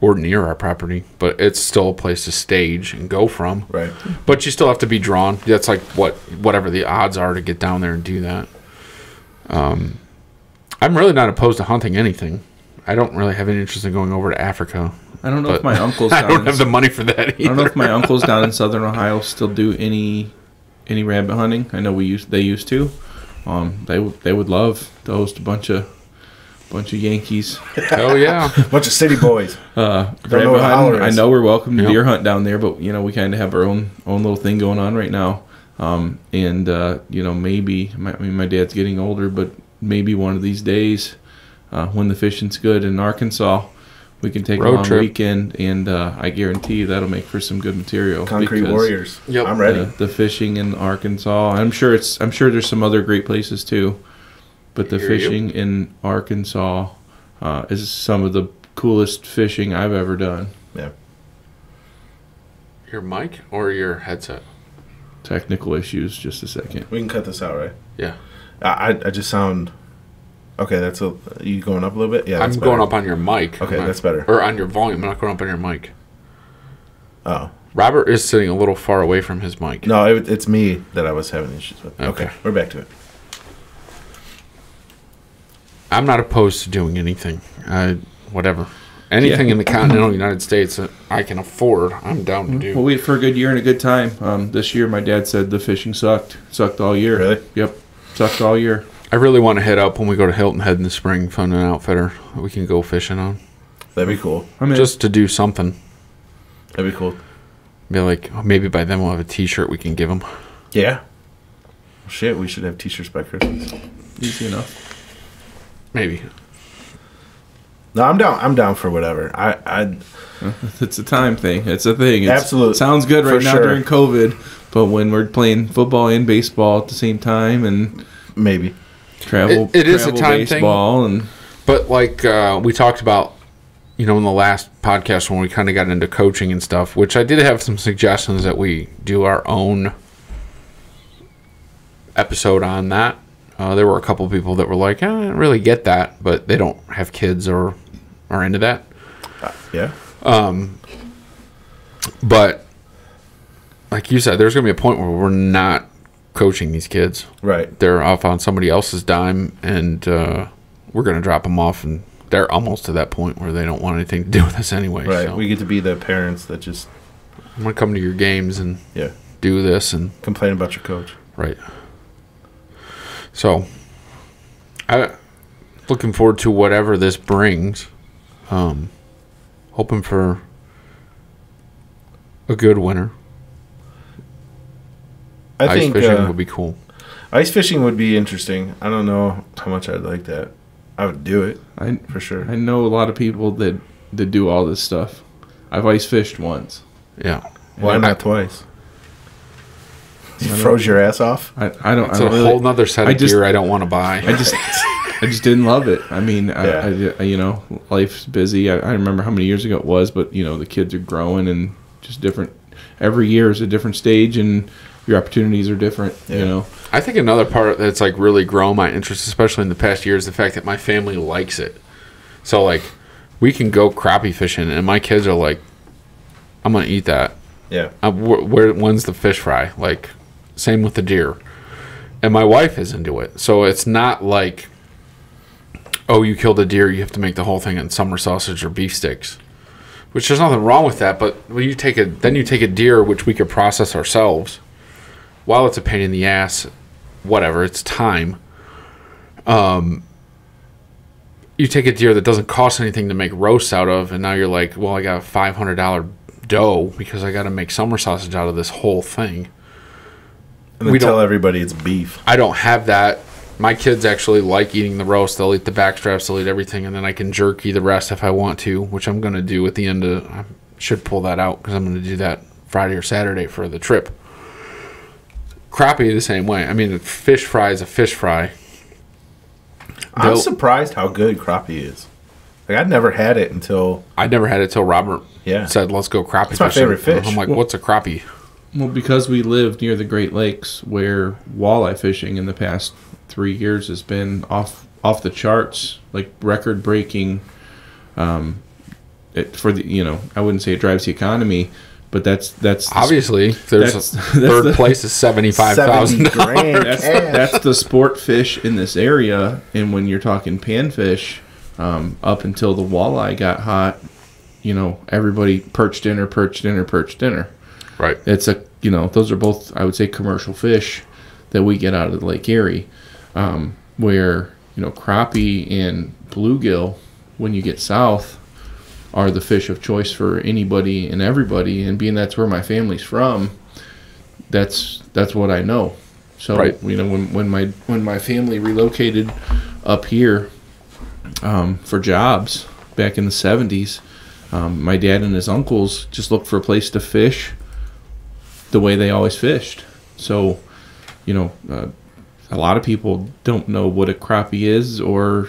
or near our property. But it's still a place to stage and go from. Right. But you still have to be drawn. That's like what whatever the odds are to get down there and do that. Um, I'm really not opposed to hunting anything. I don't really have any interest in going over to Africa. I don't know if my uncle's I down. don't in- have the money for that either. I don't know if my uncles down in southern Ohio still do any any rabbit hunting. I know we used they used to. Um, they would they would love to host a bunch of bunch of Yankees Oh yeah, Bunch of city boys. uh, Don't know rabbit what a holler hunting. I know we're welcome to Yeah. deer hunt down there, but you know we kind of have our own own little thing going on right now. Um, and uh, you know maybe my, I mean my dad's getting older, but maybe one of these days uh, when the fishing's good in Arkansas. We can take Road a long trip. weekend, and uh, I guarantee you that'll make for some good material. Concrete because- warriors. Yep. I'm ready. the, the fishing in Arkansas. I'm sure it's. I'm sure there's some other great places too, but the Hear you. fishing in Arkansas uh, is some of the coolest fishing I've ever done. yeah. your mic or your headset? Technical issues. Just a second. We can cut this out, right? Yeah, I, I, I just sound. Okay, that's a. You going up a little bit? Yeah. I'm that's going up on your mic. Okay, I'm not- that's better. Or on your volume. I'm not going up on your mic. Oh Robert is sitting a little far away from his mic. no, it, it's me that I was having issues with. Okay. Okay. we're back to it. I'm not opposed to doing anything. Uh, whatever. Anything Yeah. in the continental United States that I can afford, I'm down to do. We'll wait for a good year and a good time. Um, this year, my dad said the fishing sucked. Sucked all year. Really? Yep. Sucked all year. I really want to head up when we go to Hilton Head in the spring, find an outfitter that we can go fishing on, That'd be cool. I mean, just to do something. That'd be cool. Be like, oh, maybe by then we'll have a T-shirt we can give them. Yeah. Shit, we should have t-shirts by Christmas. easy enough. Maybe. No, I'm down. I'm down for whatever. I, I, It's a time thing. It's a thing. It's, Absolute- Sounds good right now sure. during COVID, but when we're playing football and baseball at the same time and maybe. travel, It- it is a travel time thing. and But like uh, we talked about, you know, in the last podcast when we kind of got into coaching and stuff, which I did have some suggestions that we do our own episode on that. Uh, there were a couple people that were like, "Eh, I don't really get that, but they don't have kids or are into that. Yeah. Um, But like you said, there's going to be a point where we're not coaching these kids. Right. They're off on somebody else's dime, and uh, we're going to drop them off, and they're almost to that point where they don't want anything to do with us anyway. Right. So We get to be the parents that just I'm going to come to your games and yeah do this, and complain about your coach. right. So I looking forward to whatever this brings. Um, hoping for a good winter. I Ice think fishing uh, would be cool. ice fishing would be interesting. I don't know how much I'd like that. I would do it I for sure. I know a lot of people that that do all this stuff. I've ice fished once. Yeah. Why not twice? You froze your ass off. I, I don't. It's I a don't really, whole nother set of I just- gear I don't want to buy. I just I just didn't love it. I mean, I, I, I- you know, life's busy. I, I remember how many years ago it was, but you know, the kids are growing and just different. Every year is a different stage, and your opportunities are different. Yeah. You know, I think another part that's like really grown my interest, especially in the past year, is the fact that my family likes it. So like, we can go crappie fishing, and my kids are like, "I'm gonna eat that." Yeah. Uh, wh- where when's the fish fry? Like, same with the deer. And my wife is into it, so it's not like, oh, you killed a deer, you have to make the whole thing in summer sausage or beef sticks. Which there's nothing wrong with that, but when you take a then you take a deer which we could process ourselves. While it's a pain in the ass, whatever, it's time. Um, you take a deer that doesn't cost anything to make roasts out of, and now you're like, well, I got a five hundred dollar dough because I got to make summer sausage out of this whole thing. And then We tell everybody it's beef. I don't have that. My kids actually like eating the roast. They'll eat the backstraps. They'll eat everything, and then I can jerky the rest if I want to, which I'm gonna do at the end of. I should pull that out because I'm gonna do that Friday or Saturday for the trip. Crappie the same way. I mean, a fish fry is a fish fry. I'm They'll- surprised how good crappie is. Like I'd never had it until I never had it till Robert Yeah. said, "Let's go crappie It's my fishing." favorite fish. I'm like, "What's a crappie?" well, because we live near the Great Lakes, where walleye fishing in the past three years has been off off the charts, like record breaking. Um, it, for the you know, I wouldn't say it drives the economy, but that's that's Obviously, there's That's- a, that's third the- place is seventy five thousand grand. that's that's the sport fish in this area. And when you're talking panfish, um, up until the walleye got hot, you know, everybody perch dinner, perch dinner, perch dinner. Right. It's a you know those are both I would say commercial fish that we get out of the Lake Erie, um, where you know crappie and bluegill when you get south are the fish of choice for anybody and everybody. And being that's where my family's from, that's that's what I know. So Right. you know when when my when my family relocated up here um, for jobs back in the seventies, um, my dad and his uncles just looked for a place to fish the way they always fished. So, you know, uh, a lot of people don't know what a crappie is or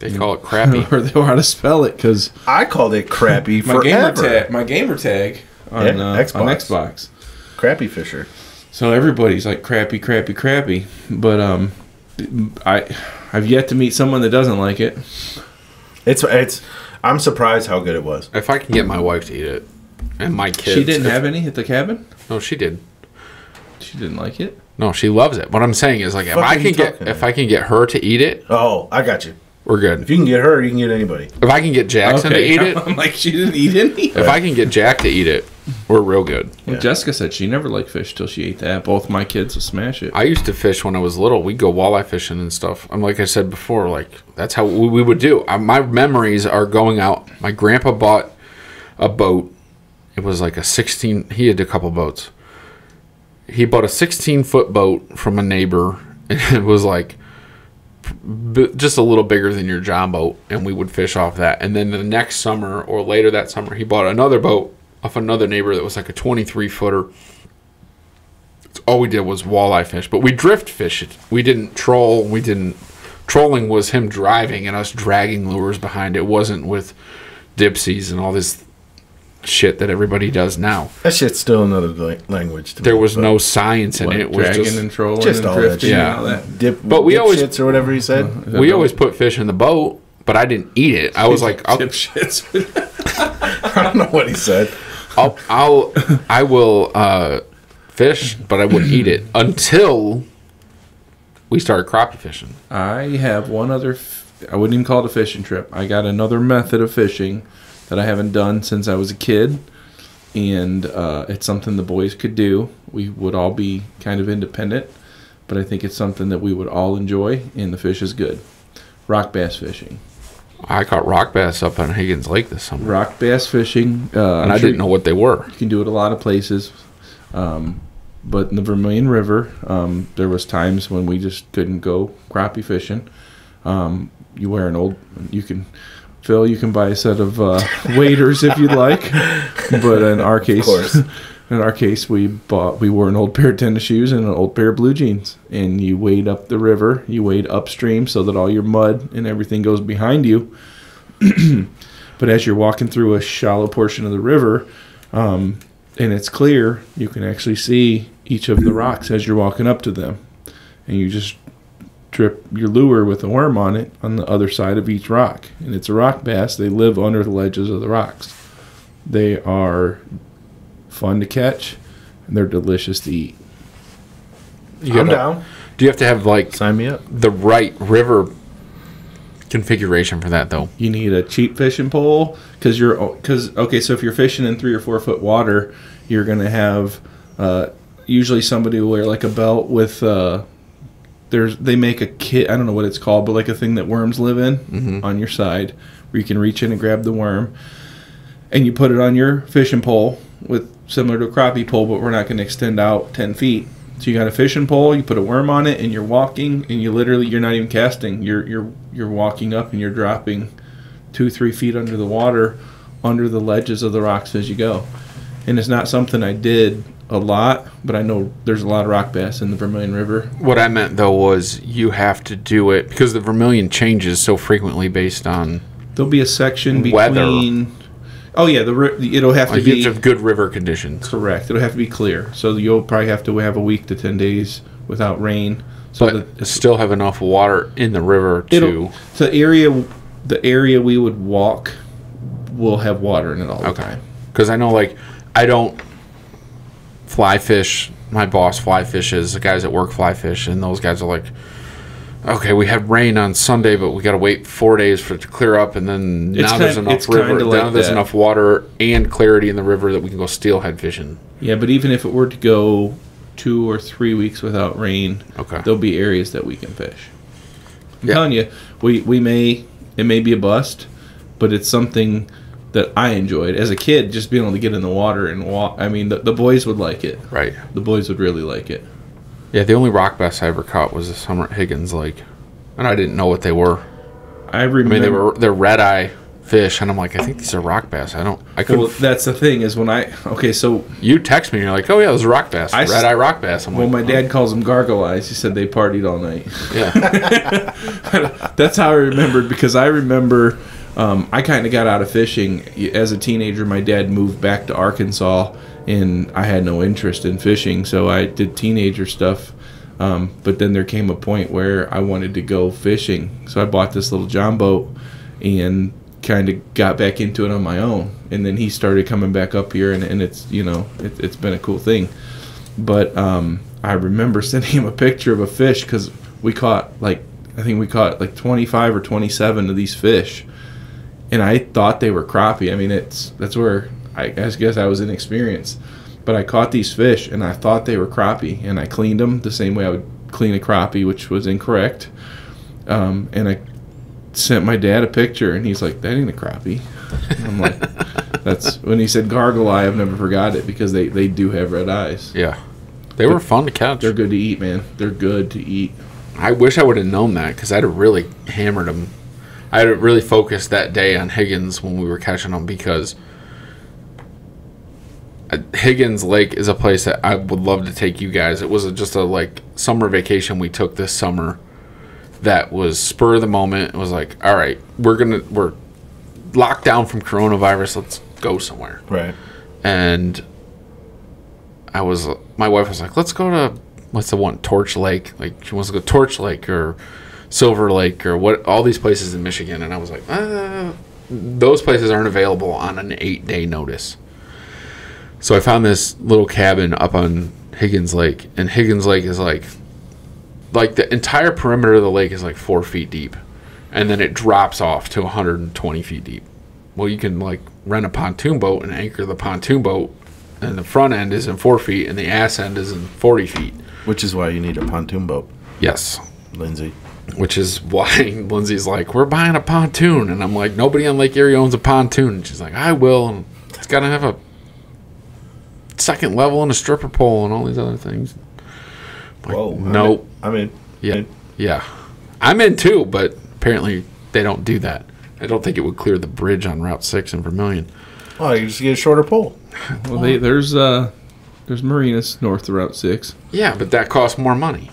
They call it crappie. or, they- or how to spell it because I called it crappy my gamer forever. tag, my gamer tag on, Yeah, uh, Xbox. on Xbox. Crappie fisher. So everybody's like crappy, crappy, crappy. But um, I I've yet to meet someone that doesn't like it. It's it's. I'm surprised how good it was. If I can get my wife to eat it, and my kids, she didn't if- have any at the cabin. No, she did. She didn't like it. No, she loves it. What I'm saying is, like, if I can get talking if? I can get her to eat it, Oh, I got you. We're good. If you can get her, you can get anybody. If I can get Jackson to eat it, I'm like she didn't eat any. if I can get Jack to eat it, we're real good. Well, Jessica said she never liked fish till she ate that. Both my kids will smash it. I used to fish when I was little. We'd go walleye fishing and stuff. I'm like I said before, like that's how we, we would do. Uh, my memories are going out. My grandpa bought a boat. It was like a 16. He had a couple boats. He bought a 16 foot boat from a neighbor. And it was like b- just a little bigger than your John boat, and we would fish off that. And then the next summer or later that summer, he bought another boat off another neighbor that was like a 23 footer all we did was walleye fish, but we drift fished. We didn't troll. We didn't. Trolling was him driving and us dragging lures behind. It wasn't with dipsies and all this shit that everybody does now. That shit's still another la- language. To There me, was no science in What, it. It was dragging just and trolling just and all that drifting shit. and all that. Dip, But we always- dipshits or whatever he said. we always put fish in the boat, but I didn't eat it. I was like, I'll, dipshits. I don't know what he said. I'll, I'll I will uh, fish, but I wouldn't eat it until we started crappie fishing. I have one other. F- I wouldn't even call it a fishing trip. I got another method of fishing that I haven't done since I was a kid, and uh, it's something the boys could do. We would all be kind of independent, but I think it's something that we would all enjoy, and the fish is good. Rock bass fishing. I caught rock bass up on Higgins Lake this summer, Rock bass fishing. Uh, and I didn't know what they were. You can do it a lot of places. Um, but in the Vermilion River, um, there was times when we just couldn't go crappie fishing. Um, you wear an old. You can. Phil, you can buy a set of uh, waders if you'd like, but in our case, in our case, we bought we wore an old pair of tennis shoes and an old pair of blue jeans, and you wade up the river. You wade upstream so that all your mud and everything goes behind you. but as you're walking through a shallow portion of the river, um, and it's clear, you can actually see each of the rocks as you're walking up to them, and you just drip your lure with a worm on it on the other side of each rock. And it's a rock bass. They live under the ledges of the rocks. They are fun to catch, and they're delicious to eat. You I'm gotta- down. Do you have to have like Sign me up. the right river configuration for that though? You need a cheap fishing pole because you're because okay. So if you're fishing in three or four foot water, you're gonna have uh, usually somebody will wear like a belt with uh, there's they make a kit. I don't know what it's called, but like a thing that worms live in mm-hmm. on your side, where you can reach in and grab the worm, and you put it on your fishing pole with similar to a crappie pole, but we're not going to extend out ten feet. So you got a fishing pole, you put a worm on it, and you're walking, and you literally you're not even casting. You're you're you're walking up and you're dropping two three feet under the water, under the ledges of the rocks as you go. And it's not something I did a lot, but I know there's a lot of rock bass in the Vermilion River. What I meant though was you have to do it because the Vermilion changes so frequently based on There'll be a section Weather. between. Oh yeah, the it'll have to like be have good river conditions. correct. It'll have to be clear. So you'll probably have to have a week to ten days without rain. So But still have enough water in the river to the area the area we would walk will have water in it all the Okay. time. because I know like I don't fly fish. My boss fly fishes. The guys at work fly fish, and those guys are like, okay, we had rain on Sunday, but we got to wait four days for it to clear up, and then It's now there's kind- enough it's river. now like there's that. enough water and clarity in the river that we can go steelhead fishing. Yeah, but even if it were to go two or three weeks without rain, Okay. there'll be areas that we can fish. I'm Yeah. telling you, we we may it may be a bust, but it's something that I enjoyed as a kid. Just being able to get in the water and walk. I mean, the, the boys would like it. Right. The boys would really like it. Yeah. The only rock bass I ever caught was the summer at Higgins Lake, and I didn't know what they were. I remember I mean, they were they're red eye fish, and I'm like, I think these are rock bass. I don't. I couldn't. Well, that's the thing is when I okay, so you text me, and you're like, oh yeah, those are rock bass, red eye rock bass. I'm like. well, like, my dad calls them gargle eyes. He said they partied all night. yeah. That's how I remembered because I remember um, I kind of got out of fishing as a teenager. My dad moved back to Arkansas, and I had no interest in fishing, so I did teenager stuff. Um, but then there came a point where I wanted to go fishing, so I bought this little John boat and kind of got back into it on my own. And then he started coming back up here, and, and it's you know it, it's been a cool thing. But um, I remember sending him a picture of a fish because we caught like I think we caught like 25 or 27 of these fish, and I thought they were crappie. I mean, it's that's where I, I guess I was inexperienced, but I caught these fish and I thought they were crappie, and I cleaned them the same way I would clean a crappie, which was incorrect. Um, and I sent my dad a picture, and he's like, "That ain't a crappie." And I'm like, "That's when he said gargle eye. I've never forgot it because they they do have red eyes. Yeah. They were fun to catch. They're good to eat, man. They're good to eat." I wish I would have known that because I'd have really hammered them. Have really focused that day on Higgins when we were catching them because uh, Higgins Lake is a place that I would love to take you guys. It was a, just a like summer vacation we took this summer that was spur of the moment. It was like, all right, we're gonna we're locked down from coronavirus. Let's go somewhere Right. and I was my wife was like, "Let's go to what's the one Torch Lake? Like she wants to go Torch Lake or Silver Lake or what? All these places in Michigan." And I was like, uh, "Those places aren't available on an eight day notice." So I found this little cabin up on Higgins Lake, and Higgins Lake is like, like the entire perimeter of the lake is like four feet deep, and then it drops off to 120 feet deep. Well, you can like rent a pontoon boat and anchor the pontoon boat, and the front end is in four feet, and the ass end is in 40 feet. Which is why you need a pontoon boat, Yes, Lindsay. Which is why Lindsay's like, "We're buying a pontoon," and I'm like, "Nobody on Lake Erie owns a pontoon." And she's like, "I will," and it's got to have a second level and a stripper pole and all these other things. Like, Whoa. nope. I mean, Yeah, yeah, I'm in too, but apparently they don't do that. I don't think it would clear the bridge on Route Six in Vermilion. Oh, you just get a shorter pole. Well, they, there's uh, there's marinas north of Route Six. Yeah, but that costs more money.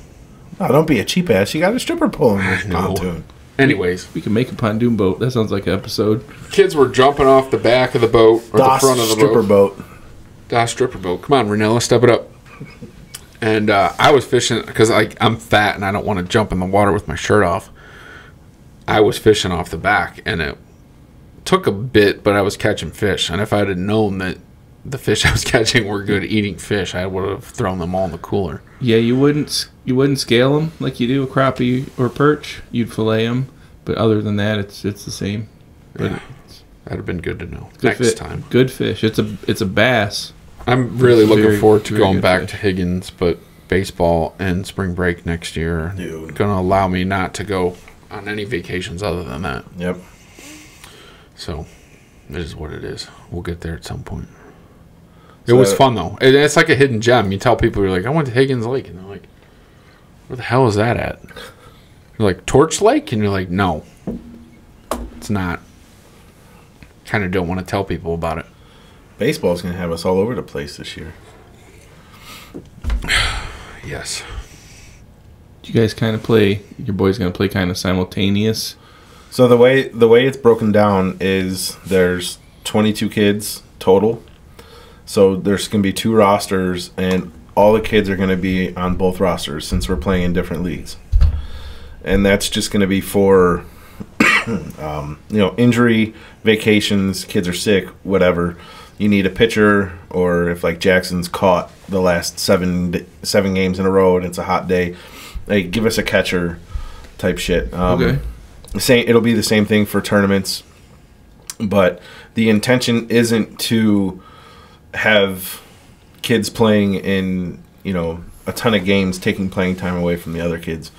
Oh, don't be a cheap ass. You got a stripper pole in your know. pontoon. Anyways, We can make a pontoon boat. That sounds like an episode. kids were jumping off the back of the boat or Das the front of the stripper boat. boat. Das stripper boat. Come on, Renella, step it up. And uh, I was fishing because like I'm fat and I don't want to jump in the water with my shirt off. I was fishing off the back and it took a bit, but I was catching fish. And if I had known that the fish I was catching were good eating fish, I would have thrown them all in the cooler. Yeah, you wouldn't you wouldn't scale them like you do a crappie or perch. You'd fillet them, but other than that, it's it's the same. But Yeah. That'd have been good to know good next fi- time. Good fish. It's a it's a bass. I'm really looking Very- forward to going back fish. to Higgins, but baseball and spring break next year Dude. going to allow me not to go on any vacations other than that. Yep. So it is what it is. We'll get there at some point. It was fun though. It, it's like a hidden gem. You tell people you're like, I went to Higgins Lake, and they're like, Where the hell is that at? You're like Torch Lake, and you're like, No, it's not. Kind of don't want to tell people about it. Baseball's going to have us all over the place this year. Yes. Do you guys kind of play. Your boys gonna play kind of simultaneous. So the way the way it's broken down is there's 22 kids total. So there's going to be two rosters and all the kids are going to be on both rosters since we're playing in different leagues. And that's just going to be for um, you know, injury, vacations, kids are sick, whatever. You need a pitcher or if like Jackson's caught the last 7 7 games in a row and it's a hot day, they give us a catcher type shit. Um, Okay. same it'll be the same thing for tournaments but the intention isn't to have kids playing in you know a ton of games taking playing time away from the other kids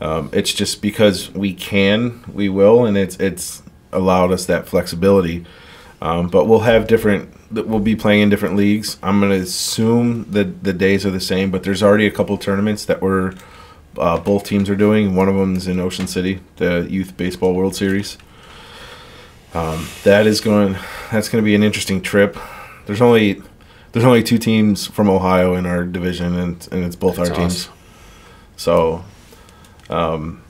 um, it's just because we can we will and it's it's allowed us that flexibility um, but we'll have different we'll be playing in different leagues i'm going to assume that the days are the same but there's already a couple tournaments that we're uh, both teams are doing. One of them's in Ocean City, the Youth Baseball World Series. Um, that is going. That's going to be an interesting trip. There's only there's only two teams from Ohio in our division, and and it's both That's our teams. So, um,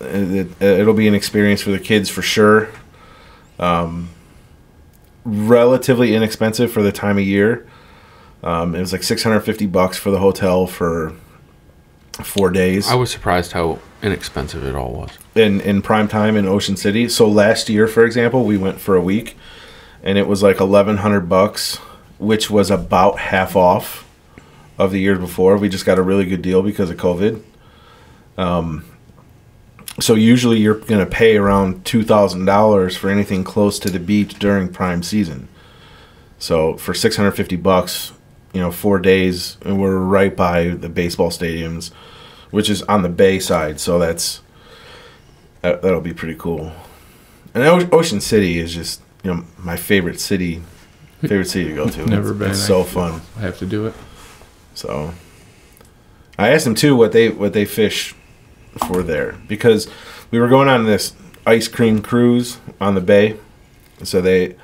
it, it, it'll be an experience for the kids for sure. Um, relatively inexpensive for the time of year. Um, it was like 650 bucks for the hotel for four days I was surprised how inexpensive it all was. in in prime time in Ocean City. So last year, for example, we went for a week, and it was like 1100 bucks, which was about half off of the year before. We just got a really good deal because of COVID. Um, so usually you're gonna pay around two thousand dollars for anything close to the beach during prime season. So for 650 bucks, you know, four days, and we're right by the baseball stadiums, which is on the bay side. So that's that, that'll be pretty cool. And Ocean City is just you know my favorite city, favorite city to go to. Never It's- been. It's so fun. I have to do it. So I asked them too what they what they fish for there because we were going on this ice cream cruise on the bay. So they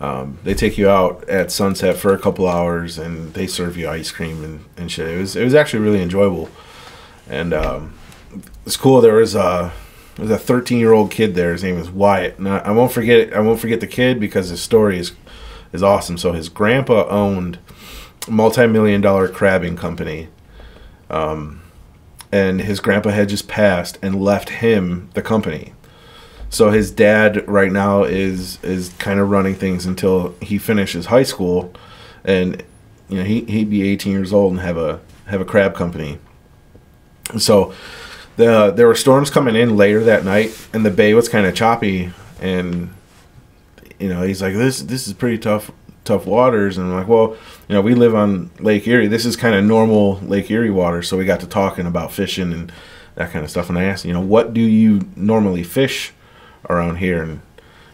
um, they take you out at sunset for a couple hours and they serve you ice cream and, and shit. It was it was actually really enjoyable. And um, it's cool. There was a there was a 13 year old kid there. His name is Wyatt. I, won't forget I won't forget the kid because his story is is awesome. So his grandpa owned a multi-million dollar crabbing company. Um, and his grandpa had just passed and left him the company. So his dad right now is is kind of running things until he finishes high school, and you know he he'd be 18 years old and have a have a crab company. So the there were storms coming in later that night, and the bay was kind of choppy, and you know he's like this this is pretty tough tough waters, and I'm like well you know we live on Lake Erie, this is kind of normal Lake Erie water, so we got to talking about fishing and that kind of stuff, and I asked you know what do you normally fish around here, and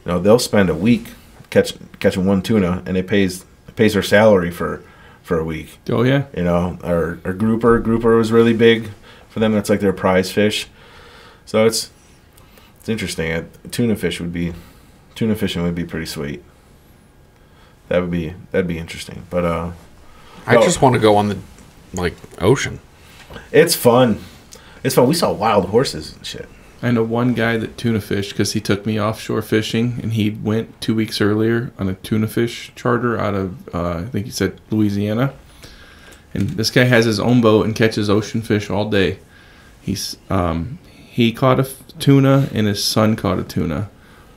you know they'll spend a week catch catching one tuna, and it pays it pays their salary for for a week. Oh yeah. You know, our, our grouper grouper was really big for them. That's like their prize fish. So it's It's interesting. Uh, tuna fish would be, tuna fishing would be pretty sweet. That would be that'd be interesting. But uh, I Oh. just want to go on the like ocean. it's fun. It's fun. We saw wild horses and shit. I know one guy that tuna fished because he took me offshore fishing, and he went two weeks earlier on a tuna fish charter out of uh, I think he said Louisiana. And this guy has his own boat and catches ocean fish all day. He's um, he caught a f- tuna and his son caught a tuna.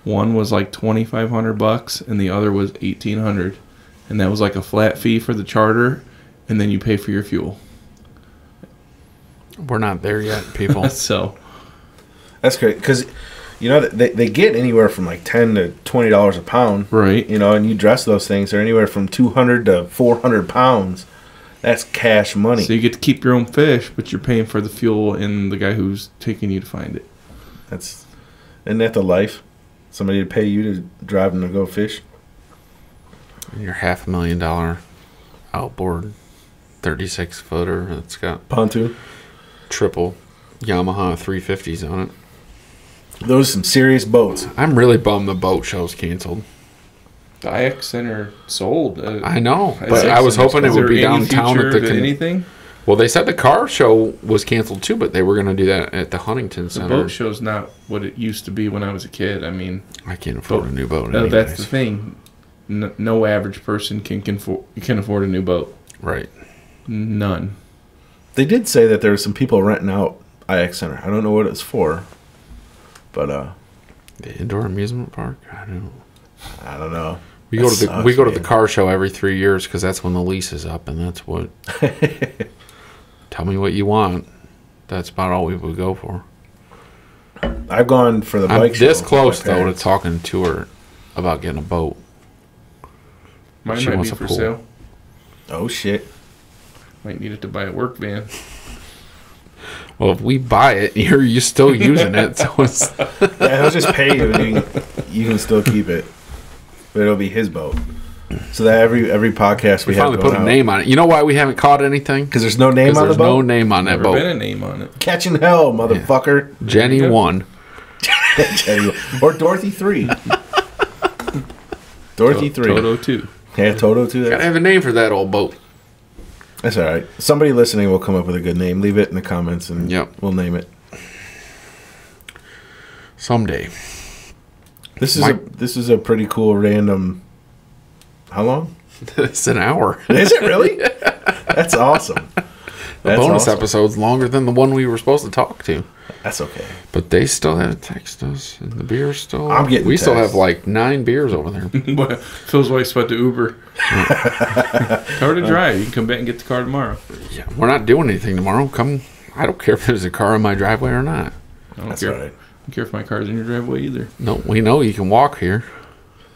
One was like twenty five hundred bucks, and the other was eighteen hundred, and that was like a flat fee for the charter, and then you pay for your fuel. We're not there yet, people. So That's great because, you know, they, they get anywhere from like ten to twenty dollars a pound. right, You know, and you dress those things, they're anywhere from two hundred to four hundred pounds. That's cash money. So you get to keep your own fish, but you're paying for the fuel and the guy who's taking you to find it. That's isn't that the life? Somebody to pay you to drive them to go fish. Your half a million dollar outboard, thirty six footer that's got Pontoon. triple Yamaha three fifties on it. Those are some serious boats. I'm really bummed the boat show's canceled. The IX Center sold. Uh, I know, IX but I was hoping it would be downtown at the. to Con- anything. well, they said the car show was canceled too, but they were going to do that at the Huntington The Center. boat show's not what it used to be when I was a kid. I mean, I can't afford a new boat. no, that's the thing. No, no average person can can, for, can afford a new boat. right. None. They did say that there were some people renting out IX Center. I don't know what it's for, but uh, The indoor amusement park. I don't know. I don't know. We That go to the sucks, we go to the car show every three years because that's when the lease is up, and that's what. tell me what you want. That's about all we would go for. I've gone for the I'm bike. show this close though to talking to her about getting a boat. Mine She might be wants a for pool. sale. Oh shit! Might need it to buy a work van. Well, if we buy it, you're you still using it, so it's Yeah, he'll just pay you, and you can still keep it, but it'll be his boat. So that every every podcast we, we have finally going put a out- name on it. You know why we haven't caught anything? because there's no name on the there's no name on that Never boat. been a name on it. Catching hell, motherfucker! Jenny one. Jenny- or Dorothy three. Dorothy three. Toto too. Yeah, Toto too. Gotta have a name for that old boat. that's all right. Somebody listening will come up with a good name. Leave it in the comments, and Yep. we'll name it. Someday. This is My- a this is a pretty cool random. How long? it's an hour. Is it really? That's awesome. The That's bonus awesome. episode's longer than the one we were supposed to talk to. That's okay. But they still have text us, and the beer's still. I'm getting We still have like nine beers over there. What? Phil's wife's about to Uber. car to uh, drive. You can come back and get the car tomorrow. yeah, we're not doing anything tomorrow. Come. I don't care if there's a car in my driveway or not. I don't That's care. all right. I don't care if my car's in your driveway either. No, we know you can walk here.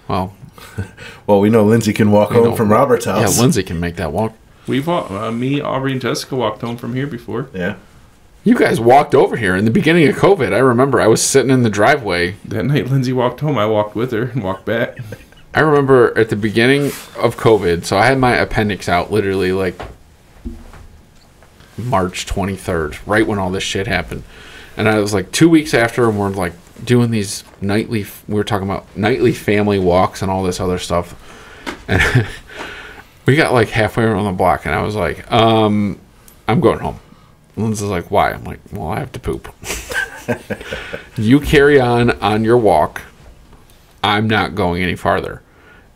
Well, Well, we know Lindsay can walk home know- from Robert's house. Yeah. Lindsay can make that walk. We've walked, uh, me, Aubrey, and Jessica walked home from here before. Yeah. You guys walked over here in the beginning of COVID. I remember I was sitting in the driveway. That night, Lindsay walked home. I walked with her and walked back. I remember at the beginning of COVID, so I had my appendix out literally like March 23rd, right when all this shit happened. And I was like two weeks after, and we're like doing these nightly, we were talking about nightly family walks and all this other stuff. And we got like halfway around the block, and I was like, um, I'm going home. Lindsay's like, why? I'm like, well, I have to poop. you carry on on your walk. I'm not going any farther.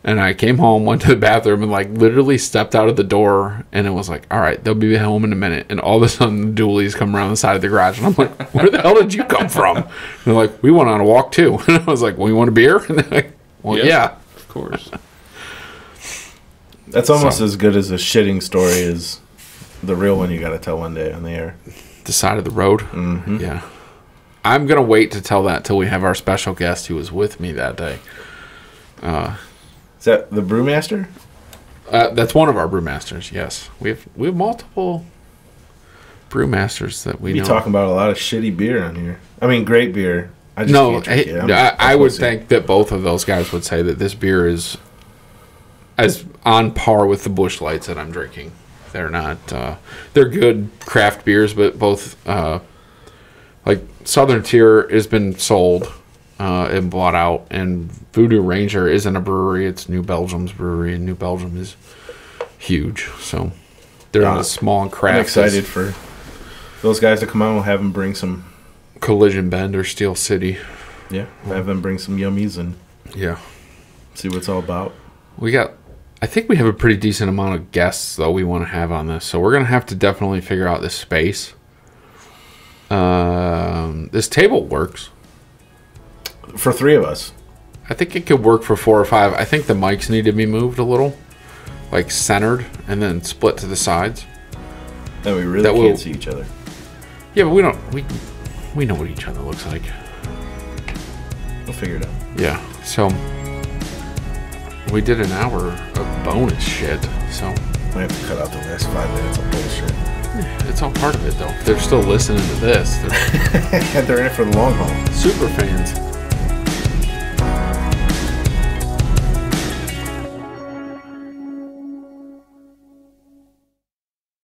And I came home, went to the bathroom, and like literally stepped out of the door. And it was like, all right, they'll be home in a minute. And all of a sudden, the dualies come around the side of the garage. And I'm like, where the hell did you come from? And they're like, we went on a walk too. And I was like, well, you want a beer? And they're like, well, Yes. yeah. Of course. That's almost So- as good as a shitting story as the real one you got to tell one day on the air. The side of the road. Mm-hmm. Yeah. I'm going to wait to tell that till we have our special guest who was with me that day. Is that the brewmaster? Uh, that's one of our brewmasters. Yes, we have we have multiple brewmasters that we be know. talking about a lot of shitty beer on here. I mean, great beer. I just no, I, I, I would think that both of those guys would say that this beer is as on par with the Busch Lights that I'm drinking. They're not. Uh, they're good craft beers, but both uh, like Southern Tier has been sold uh, and bought out. And Voodoo Ranger isn't a brewery; it's New Belgium's brewery, and New Belgium is huge. So they're not Yeah. as small and craft. I'm excited for those guys to come out. We'll have them bring some. Collision Bend or Steel City. Yeah, we'll have them bring some yummies and Yeah, see what it's all about. we got. I think we have a pretty decent amount of guests though we want to have on this, so we're gonna have to definitely figure out this space. Um, this table works. For three of us, I think it could work for four or five. I think the mics need to be moved a little, like centered, and then split to the sides. and we really That can't will- see each other. Yeah, but we don't. We we know what each other looks like. We'll figure it out. Yeah. So we did an hour of bonus shit. So we have to cut out the last five minutes of bullshit. it's all part of it, though. They're still listening to this. They're They're in it for the long haul. super fans.